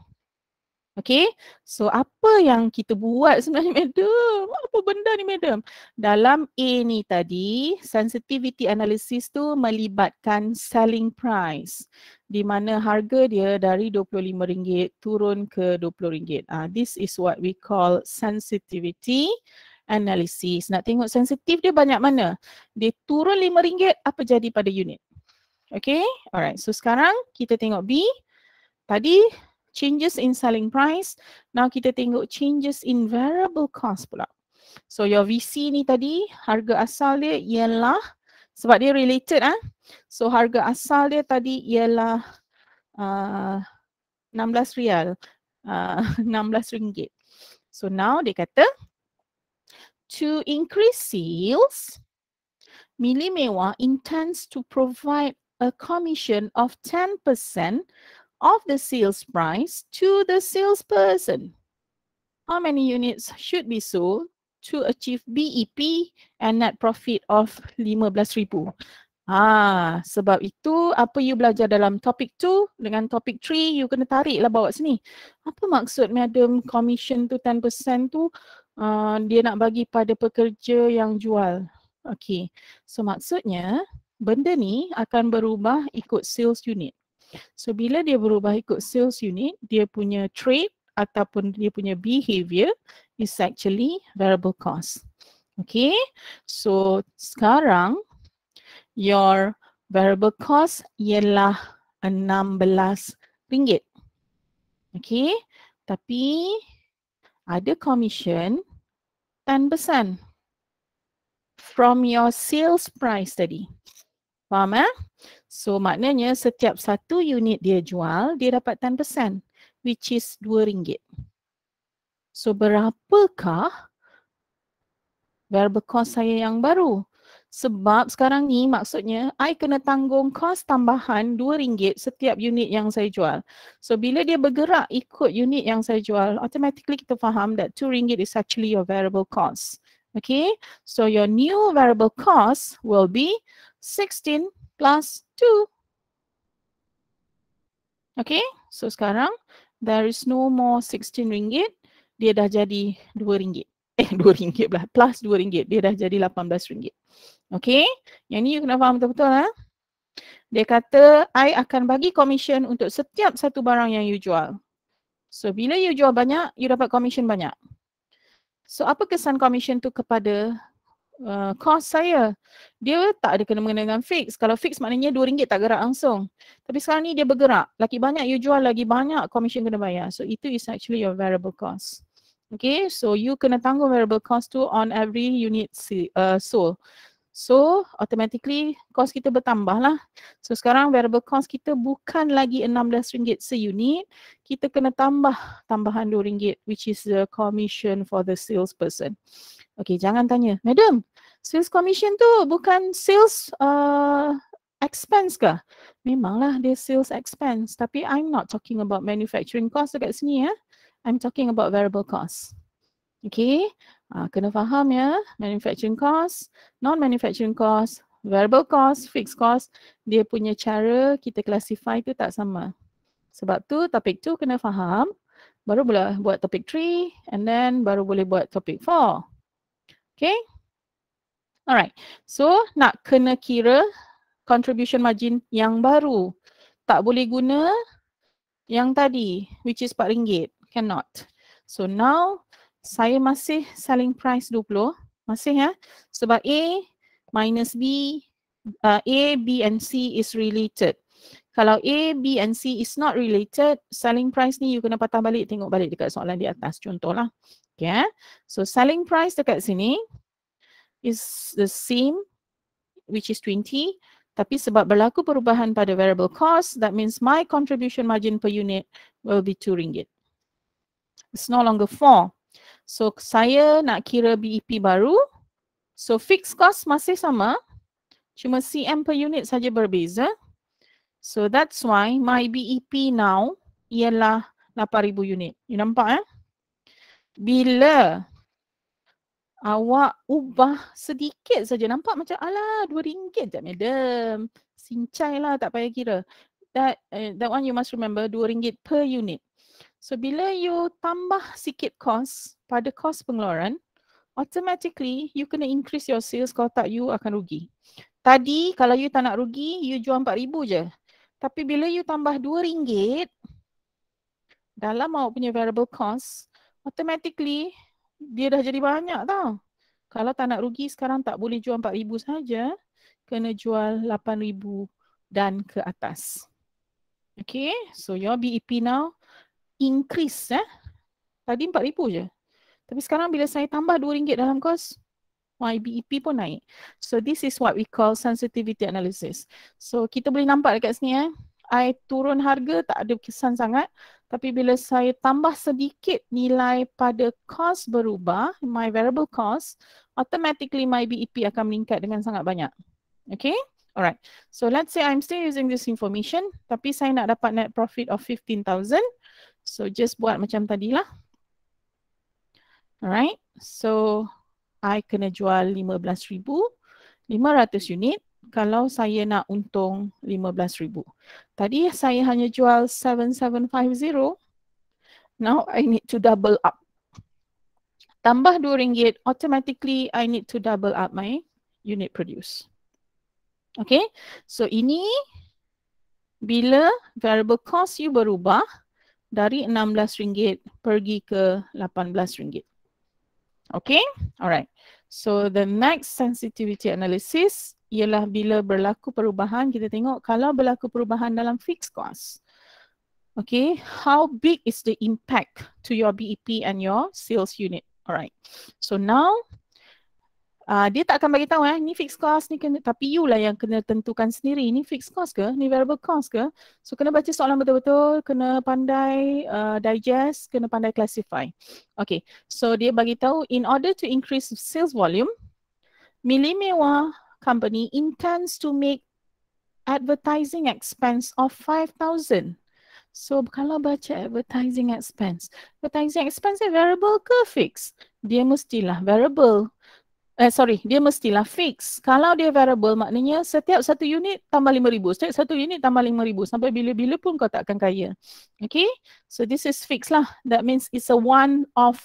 Okay, so apa yang kita buat sebenarnya madam? Apa benda ni madam? Dalam A ni tadi, sensitivity analysis tu melibatkan selling price di mana harga dia dari RM25 turun ke RM20. Uh, this is what we call sensitivity analysis. Nak tengok sensitif dia banyak mana? Dia turun RM5, apa jadi pada unit? Okay, alright. So sekarang kita tengok B. Tadi changes in selling price. Now kita tengok changes in variable cost pula. So your VC ni tadi harga asal dia ialah sebab dia related ah. So harga asal dia tadi ialah uh, 16 rial. Uh, 16 ringgit. So now dia kata to increase sales Mili Mewah intends to provide a commission of 10% of the sales price to the salesperson. How many units should be sold to achieve BEP and net profit of 15,000? Ah, sebab itu apa you belajar dalam topik 2 dengan topik 3 you kena tarik lah bawa sini. Apa maksud madam commission tu 10% tu uh, dia nak bagi pada pekerja yang jual. Okay, so maksudnya benda ni akan berubah ikut sales unit. So bila dia berubah ikut sales unit, dia punya trade ataupun dia punya behavior is actually variable cost. Okay, so sekarang your variable cost ialah RM16. Okay, tapi ada commission 10% from your sales price tadi. Faham eh? So maknanya setiap satu unit dia jual, dia dapat 10% which is RM2. So berapakah variable cost saya yang baru? Sebab sekarang ni maksudnya I kena tanggung kos tambahan RM2 setiap unit yang saya jual. So bila dia bergerak ikut unit yang saya jual, automatically kita faham that RM2 is actually your variable cost. Okay, so your new variable cost will be 16 plus 2. Okay, so sekarang there is no more 16 ringgit. Dia dah jadi 2 ringgit. Eh, 2 ringgit pula. Plus 2 ringgit. Dia dah jadi 18 ringgit. Okay, yang ni you kena faham betul-betul. Ha? Dia kata, I akan bagi commission untuk setiap satu barang yang you jual. So, bila you jual banyak, you dapat commission banyak. So, apa kesan commission tu kepada uh, cost saya. Dia tak ada kena mengena dengan fix. Kalau fix maknanya RM2 tak gerak langsung. Tapi sekarang ni dia bergerak. Lagi banyak you jual, lagi banyak commission kena bayar. So itu is actually your variable cost. Okay, so you kena tanggung variable cost tu on every unit uh, sold. So automatically cost kita bertambah lah. So sekarang variable cost kita bukan lagi RM16 seunit. Kita kena tambah tambahan RM2 which is the commission for the salesperson. Okay, jangan tanya. Madam, sales commission tu bukan sales uh, expense ke? Memanglah dia sales expense. Tapi I'm not talking about manufacturing cost dekat sini ya. I'm talking about variable cost. Okay, uh, kena faham ya. Manufacturing cost, non-manufacturing cost, variable cost, fixed cost. Dia punya cara kita classify tu tak sama. Sebab tu topik tu kena faham. Baru boleh buat topik 3 and then baru boleh buat topik 4. Okay. Alright. So nak kena kira contribution margin yang baru. Tak boleh guna yang tadi which is RM4. Cannot. So now saya masih selling price 20. Masih ya. Sebab A minus B, uh, A, B and C is related. Kalau A, B and C is not related, selling price ni you kena patah balik tengok balik dekat soalan di atas. Contohlah. Eh? So selling price dekat sini is the same which is 20 tapi sebab berlaku perubahan pada variable cost that means my contribution margin per unit will be 2 ringgit. It's no longer 4. So saya nak kira BEP baru. So fixed cost masih sama. Cuma CM per unit saja berbeza. So that's why my BEP now ialah 8,000 unit. You nampak eh? Bila awak ubah sedikit saja nampak macam ala dua ringgit je. Madam sincai lah tak payah kira. That uh, that one you must remember dua ringgit per unit. So bila you tambah sikit cost pada cost pengeluaran automatically you kena increase your sales kalau tak you akan rugi. Tadi kalau you tak nak rugi you jual empat ribu je. Tapi bila you tambah dua ringgit dalam awak punya variable cost automatically dia dah jadi banyak tau. Kalau tak nak rugi sekarang tak boleh jual 4,000 saja. Kena jual 8,000 dan ke atas. Okay, so your BEP now increase eh. Tadi 4,000 je. Tapi sekarang bila saya tambah RM2 dalam kos, my BEP pun naik. So this is what we call sensitivity analysis. So kita boleh nampak dekat sini eh. I turun harga tak ada kesan sangat. Tapi bila saya tambah sedikit nilai pada cost berubah, my variable cost, automatically my BEP akan meningkat dengan sangat banyak. Okay? Alright. So let's say I'm still using this information, tapi saya nak dapat net profit of 15,000. So just buat macam tadi lah. Alright. So I kena jual 15,000, 500 unit kalau saya nak untung 15,000. Tadi saya hanya jual 7750. Now I need to double up. Tambah RM2, automatically I need to double up my unit produce. Okay, so ini bila variable cost you berubah dari RM16 pergi ke RM18. Okay, alright. So the next sensitivity analysis ialah bila berlaku perubahan, kita tengok kalau berlaku perubahan dalam fixed cost. Okay, how big is the impact to your BEP and your sales unit? Alright, so now uh, dia tak akan bagi tahu eh, ni fixed cost ni kena, tapi you lah yang kena tentukan sendiri, ni fixed cost ke, ni variable cost ke. So kena baca soalan betul-betul, kena pandai uh, digest, kena pandai classify. Okay, so dia bagi tahu in order to increase sales volume, Milimewa company intends to make advertising expense of 5,000. So kalau baca advertising expense, advertising expense ni variable ke fix? Dia mestilah variable. Eh sorry, dia mestilah fix. Kalau dia variable maknanya setiap satu unit tambah RM5,000. Setiap satu unit tambah RM5,000. Sampai bila-bila pun kau tak akan kaya. Okay, so this is fix lah. That means it's a one of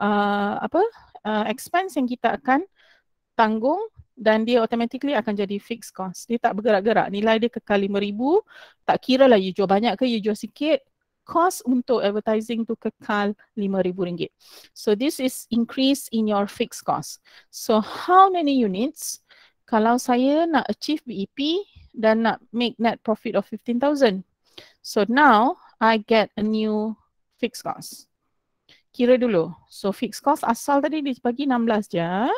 uh, apa uh, expense yang kita akan tanggung dan dia automatically akan jadi fixed cost. Dia tak bergerak-gerak. Nilai dia kekal RM5,000. Tak kira lah you jual banyak ke you jual sikit. Cost untuk advertising tu kekal RM5,000. So this is increase in your fixed cost. So how many units kalau saya nak achieve BEP dan nak make net profit of 15,000? So now I get a new fixed cost. Kira dulu. So fixed cost asal tadi dia bagi 16 je.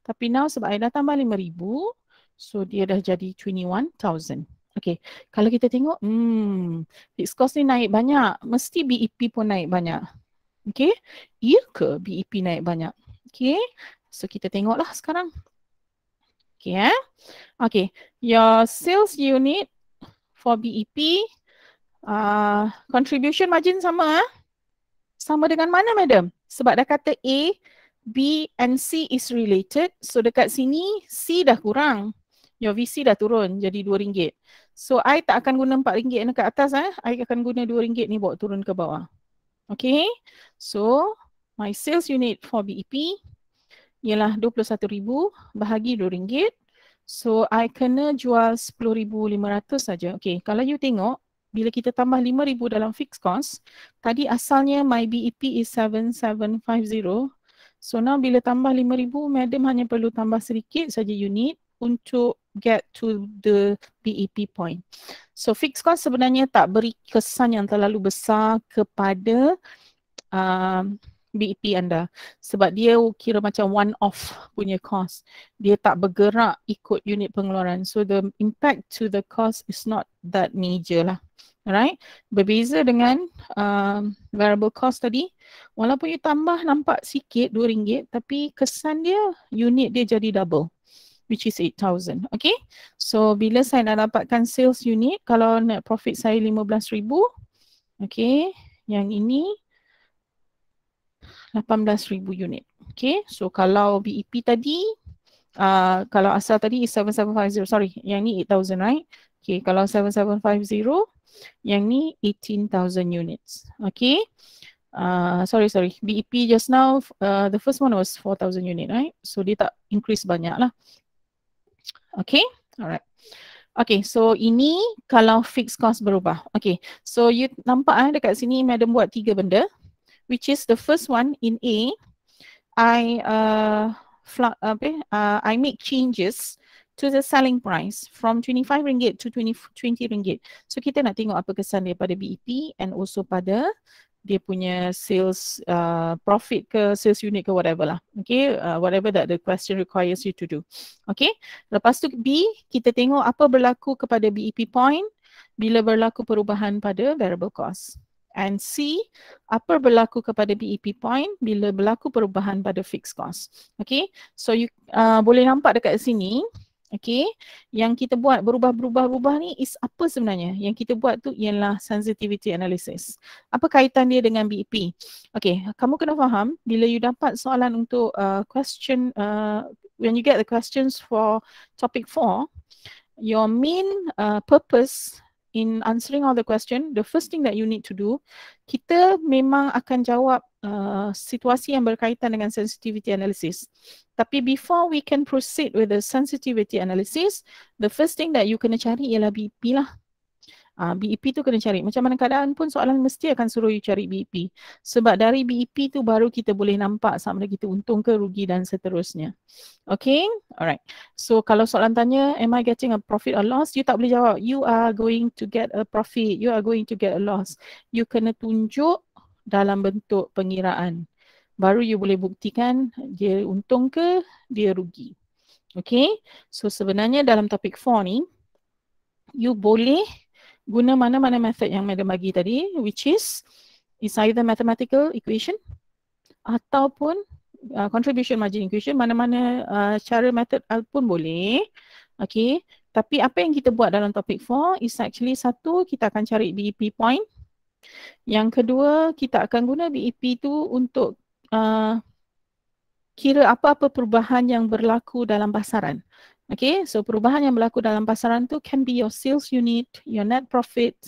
Tapi now sebab I dah tambah RM5,000, so dia dah jadi RM21,000. Okay, kalau kita tengok, hmm, fixed cost ni naik banyak, mesti BEP pun naik banyak. Okay, iya ke BEP naik banyak? Okay, so kita tengoklah sekarang. Okay, eh? Okay, your sales unit for BEP, uh, contribution margin sama eh? Sama dengan mana madam? Sebab dah kata A, B and C is related. So dekat sini C dah kurang. Your VC dah turun jadi RM2. So I tak akan guna RM4 yang dekat atas eh. I akan guna RM2 ni bawa turun ke bawah. Okay. So my sales unit for BEP ialah RM21,000 bahagi RM2. So I kena jual RM10,500 saja. Okay. Kalau you tengok bila kita tambah RM5,000 dalam fixed cost, tadi asalnya my BEP is 7750 So now bila tambah 5000 madam hanya perlu tambah sedikit saja unit untuk get to the BEP point. So fixed cost sebenarnya tak beri kesan yang terlalu besar kepada um, BEP anda sebab dia kira macam one off punya cost. Dia tak bergerak ikut unit pengeluaran. So the impact to the cost is not that major lah. Alright. Berbeza dengan um, variable cost tadi, walaupun you tambah nampak sikit RM2 tapi kesan dia unit dia jadi double which is 8,000. Okay. So bila saya nak dapatkan sales unit, kalau net profit saya 15,000, okay. Yang ini 18,000 unit. Okay. So kalau BEP tadi, uh, kalau asal tadi is 7750, sorry. Yang ni 8,000 right? Okay. Kalau 7750, yang ni 18,000 units. Okay. Uh, sorry, sorry. BEP just now, uh, the first one was 4,000 unit, right? So dia tak increase banyak lah. Okay, alright. Okay, so ini kalau fixed cost berubah. Okay, so you nampak eh dekat sini madam buat tiga benda. Which is the first one in A, I uh, apa, uh, I make changes to the selling price from 25 ringgit to 20, 20 ringgit. So kita nak tengok apa kesan dia pada BEP and also pada dia punya sales uh, profit ke sales unit ke whatever lah. Okay, uh, whatever that the question requires you to do. Okay, lepas tu B, kita tengok apa berlaku kepada BEP point bila berlaku perubahan pada variable cost. And C, apa berlaku kepada BEP point bila berlaku perubahan pada fixed cost. Okay, so you uh, boleh nampak dekat sini, Okay, yang kita buat berubah-berubah-berubah ni is apa sebenarnya? Yang kita buat tu ialah sensitivity analysis. Apa kaitan dia dengan BEP? Okay, kamu kena faham bila you dapat soalan untuk uh, question, uh, when you get the questions for topic 4, your main uh, purpose in answering all the question, the first thing that you need to do, kita memang akan jawab uh, situasi yang berkaitan dengan sensitivity analysis. Tapi before we can proceed with the sensitivity analysis, the first thing that you kena cari ialah BEP lah. Uh, BEP tu kena cari. Macam mana keadaan pun soalan mesti akan suruh you cari BEP. Sebab dari BEP tu baru kita boleh nampak sama ada kita untung ke rugi dan seterusnya. Okay, alright. So kalau soalan tanya, am I getting a profit or loss? You tak boleh jawab. You are going to get a profit. You are going to get a loss. You kena tunjuk dalam bentuk pengiraan. Baru you boleh buktikan dia untung ke dia rugi. Okay, so sebenarnya dalam topik 4 ni, you boleh guna mana-mana method yang madam bagi tadi which is is either mathematical equation ataupun uh, contribution margin equation mana-mana uh, cara method pun boleh. Okay. Tapi apa yang kita buat dalam topik 4 is actually satu kita akan cari BEP point. Yang kedua kita akan guna BEP tu untuk uh, kira apa-apa perubahan yang berlaku dalam pasaran Okay, so perubahan yang berlaku dalam pasaran tu can be your sales unit, your net profit,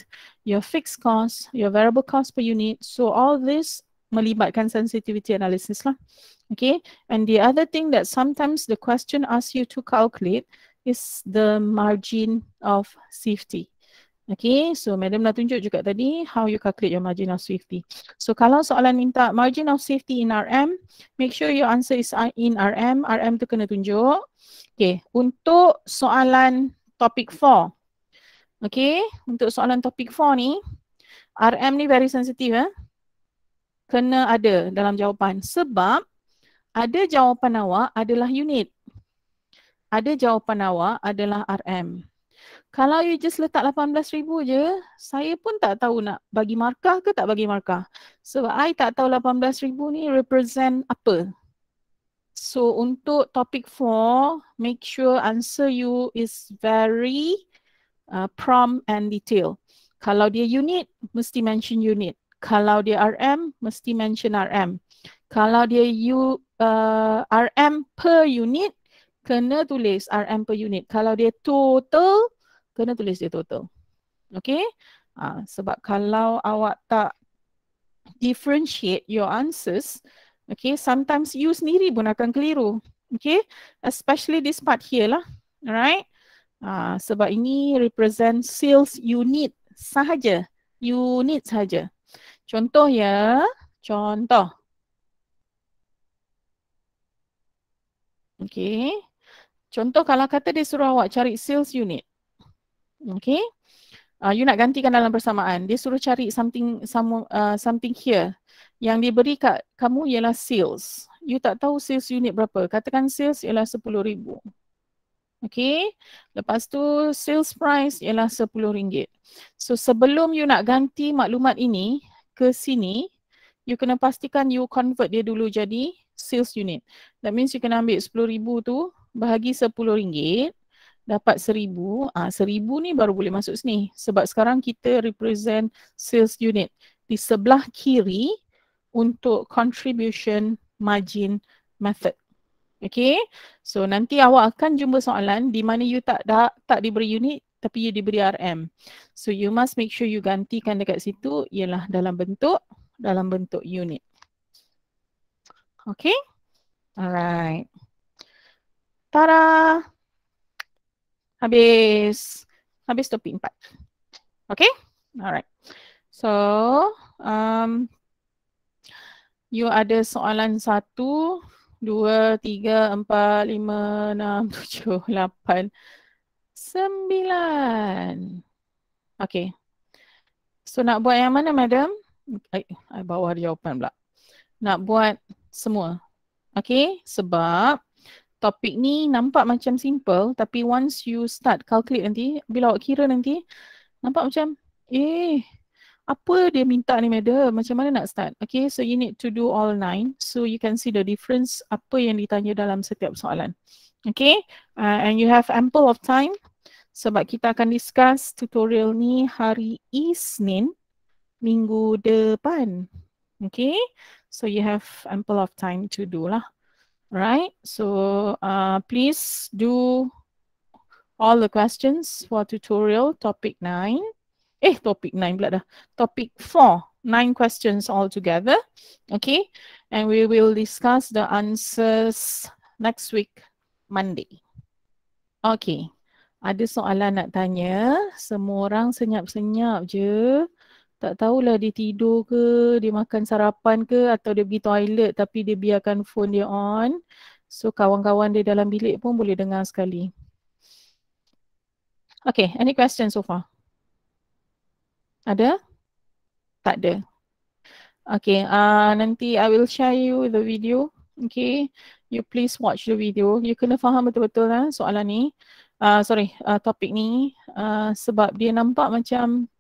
your fixed cost, your variable cost per unit. So all this melibatkan sensitivity analysis lah. Okay, and the other thing that sometimes the question asks you to calculate is the margin of safety. Okay, so madam dah tunjuk juga tadi how you calculate your margin of safety. So kalau soalan minta margin of safety in RM, make sure your answer is in RM. RM tu kena tunjuk. Okay, untuk soalan topik 4. Okay, untuk soalan topik 4 ni, RM ni very sensitive eh. Kena ada dalam jawapan sebab ada jawapan awak adalah unit. Ada jawapan awak adalah RM. Kalau you just letak 18,000 je, saya pun tak tahu nak bagi markah ke tak bagi markah. Sebab I tak tahu 18,000 ni represent apa. So untuk topik 4, make sure answer you is very uh, prompt and detail. Kalau dia unit, mesti mention unit. Kalau dia RM, mesti mention RM. Kalau dia U, uh, RM per unit, kena tulis RM per unit. Kalau dia total, kena tulis dia total. Okay? Uh, sebab kalau awak tak differentiate your answers, Okay, sometimes you sendiri pun akan keliru. Okay, especially this part here lah. Alright. Uh, sebab ini represent sales unit sahaja. Unit sahaja. Contoh ya. Contoh. Okay. Contoh kalau kata dia suruh awak cari sales unit. Okay. Uh, you nak gantikan dalam persamaan. Dia suruh cari something some, uh, something here. Yang dia beri kat kamu ialah sales. You tak tahu sales unit berapa. Katakan sales ialah RM10,000. Okay. Lepas tu sales price ialah RM10. So sebelum you nak ganti maklumat ini ke sini, you kena pastikan you convert dia dulu jadi sales unit. That means you kena ambil RM10,000 tu bahagi RM10 dapat seribu, ah seribu ni baru boleh masuk sini sebab sekarang kita represent sales unit di sebelah kiri untuk contribution margin method. Okay, so nanti awak akan jumpa soalan di mana you tak da, tak diberi unit tapi you diberi RM. So you must make sure you gantikan dekat situ ialah dalam bentuk dalam bentuk unit. Okay, alright. Tada! Habis. Habis topik empat. Okay? Alright. So, um, you ada soalan satu, dua, tiga, empat, lima, enam, tujuh, lapan, sembilan. Okay. So, nak buat yang mana, madam? Ay, I bawa jawapan pula. Nak buat semua. Okay? Sebab topik ni nampak macam simple tapi once you start calculate nanti, bila awak kira nanti, nampak macam eh apa dia minta ni madam, macam mana nak start? Okay, so you need to do all nine so you can see the difference apa yang ditanya dalam setiap soalan. Okay, uh, and you have ample of time sebab kita akan discuss tutorial ni hari Isnin minggu depan. Okay, so you have ample of time to do lah. Right? So uh, please do all the questions for tutorial topic 9. Eh, topic 9 pula dah. Topic 4. Nine questions all together. Okay. And we will discuss the answers next week, Monday. Okay. Ada soalan nak tanya. Semua orang senyap-senyap je tak tahulah dia tidur ke, dia makan sarapan ke atau dia pergi toilet tapi dia biarkan phone dia on. So kawan-kawan dia dalam bilik pun boleh dengar sekali. Okay, any questions so far? Ada? Tak ada. Okay, uh, nanti I will share you the video. Okay, you please watch the video. You kena faham betul-betul lah soalan ni. Uh, sorry, uh, topik ni. Uh, sebab dia nampak macam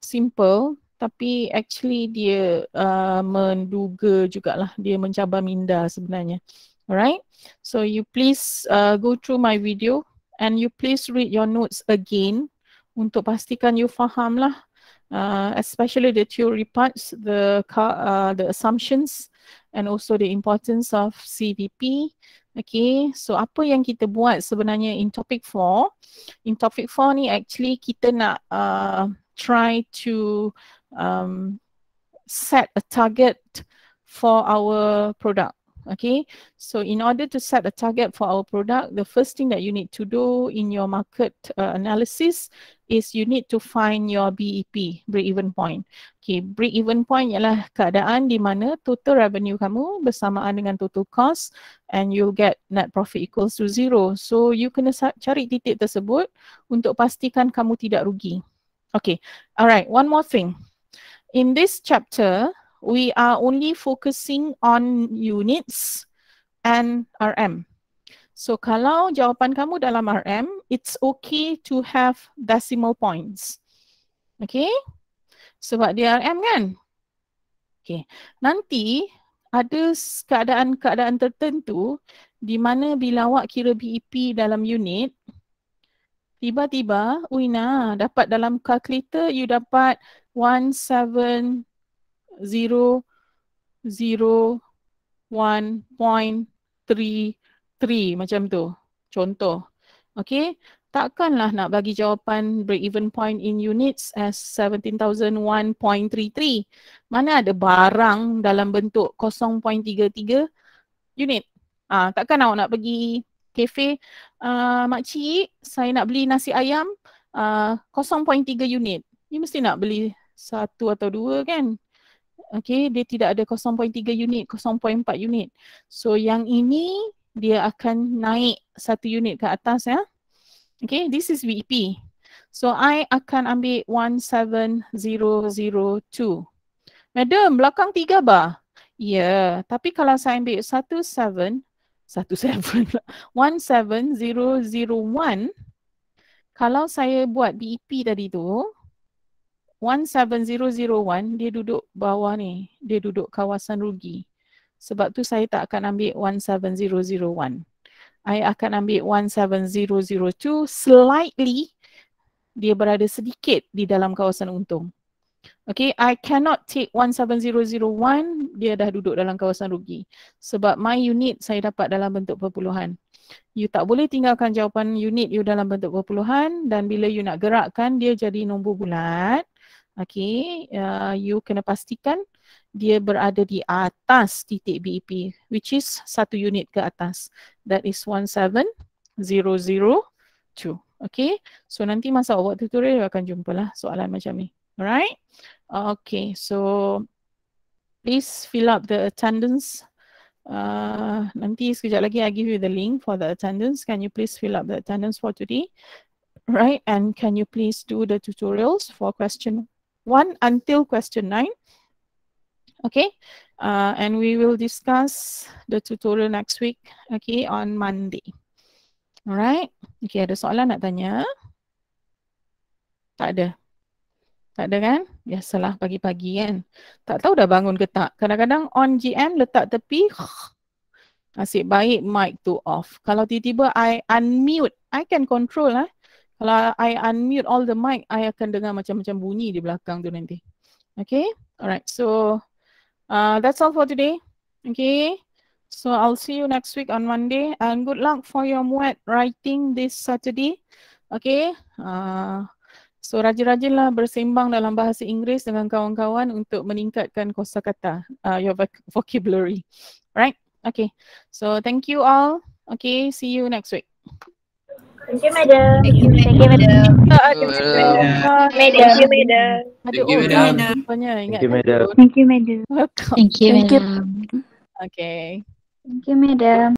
simple tapi actually dia uh, menduga jugalah dia mencabar minda sebenarnya. Alright. So you please uh, go through my video and you please read your notes again untuk pastikan you faham lah uh, especially the theory parts, the uh, the assumptions and also the importance of CVP. Okay, so apa yang kita buat sebenarnya in topic 4? In topic 4 ni actually kita nak uh, try to um, set a target for our product. Okay, so in order to set a target for our product, the first thing that you need to do in your market uh, analysis is you need to find your BEP, break-even point. Okay, break-even point ialah keadaan di mana total revenue kamu bersamaan dengan total cost and you'll get net profit equals to zero. So you kena cari titik tersebut untuk pastikan kamu tidak rugi. Okay, alright, one more thing. In this chapter, we are only focusing on units and RM. So kalau jawapan kamu dalam RM, it's okay to have decimal points. Okay? Sebab dia RM kan? Okay. Nanti ada keadaan-keadaan tertentu di mana bila awak kira BEP dalam unit, tiba-tiba Uina dapat dalam calculator you dapat 1700 1.33 macam tu. Contoh. Okay. Takkanlah nak bagi jawapan break even point in units as 17,001.33. Mana ada barang dalam bentuk 0.33 unit. Ah, takkan awak nak pergi kafe, uh, makcik, saya nak beli nasi ayam uh, 0.3 unit. You mesti nak beli satu atau dua kan? Okay, dia tidak ada 0.3 unit, 0.4 unit. So yang ini dia akan naik satu unit ke atas ya. Okay, this is VEP. So I akan ambil 17002. Madam, belakang tiga bar. Ya, yeah. tapi kalau saya ambil satu seven, satu seven, one seven zero zero one, kalau saya buat BEP tadi tu, one seven zero zero one, dia duduk bawah ni, dia duduk kawasan rugi. Sebab tu saya tak akan ambil one seven zero zero one. I akan ambil one seven zero zero two, slightly dia berada sedikit di dalam kawasan untung. Okay, I cannot take 17001, dia dah duduk dalam kawasan rugi. Sebab my unit saya dapat dalam bentuk perpuluhan. You tak boleh tinggalkan jawapan unit you dalam bentuk perpuluhan dan bila you nak gerakkan dia jadi nombor bulat. Okay, uh, you kena pastikan dia berada di atas titik BEP which is satu unit ke atas. That is 17002. Okay, so nanti masa awak tutorial akan jumpalah soalan macam ni. Alright. Okay, so please fill up the attendance. Uh, nanti sekejap lagi I give you the link for the attendance. Can you please fill up the attendance for today? Right, and can you please do the tutorials for question one until question nine? Okay, uh, and we will discuss the tutorial next week, okay, on Monday. Alright, okay, ada soalan nak tanya? Tak ada. Tak ada kan? Biasalah pagi-pagi kan. Tak tahu dah bangun ke tak. Kadang-kadang on GM letak tepi. Asyik baik mic tu off. Kalau tiba-tiba I unmute, I can control lah. Kalau I unmute all the mic, I akan dengar macam-macam bunyi di belakang tu nanti. Okay? Alright, so uh, that's all for today. Okay? So I'll see you next week on Monday. And good luck for your MUET writing this Saturday. Okay? Uh, So rajin-rajinlah bersembang dalam bahasa Inggeris dengan kawan-kawan untuk meningkatkan kosakata uh, your vocabulary. Right? Okay. So thank you all. Okay, see you next week. Thank you, madam. Thank you, madam. Thank you, madam. Thank you, madam. Thank you, madam. Thank you, madam. Thank you, madam. Thank you, madam. Okay. Thank you, madam.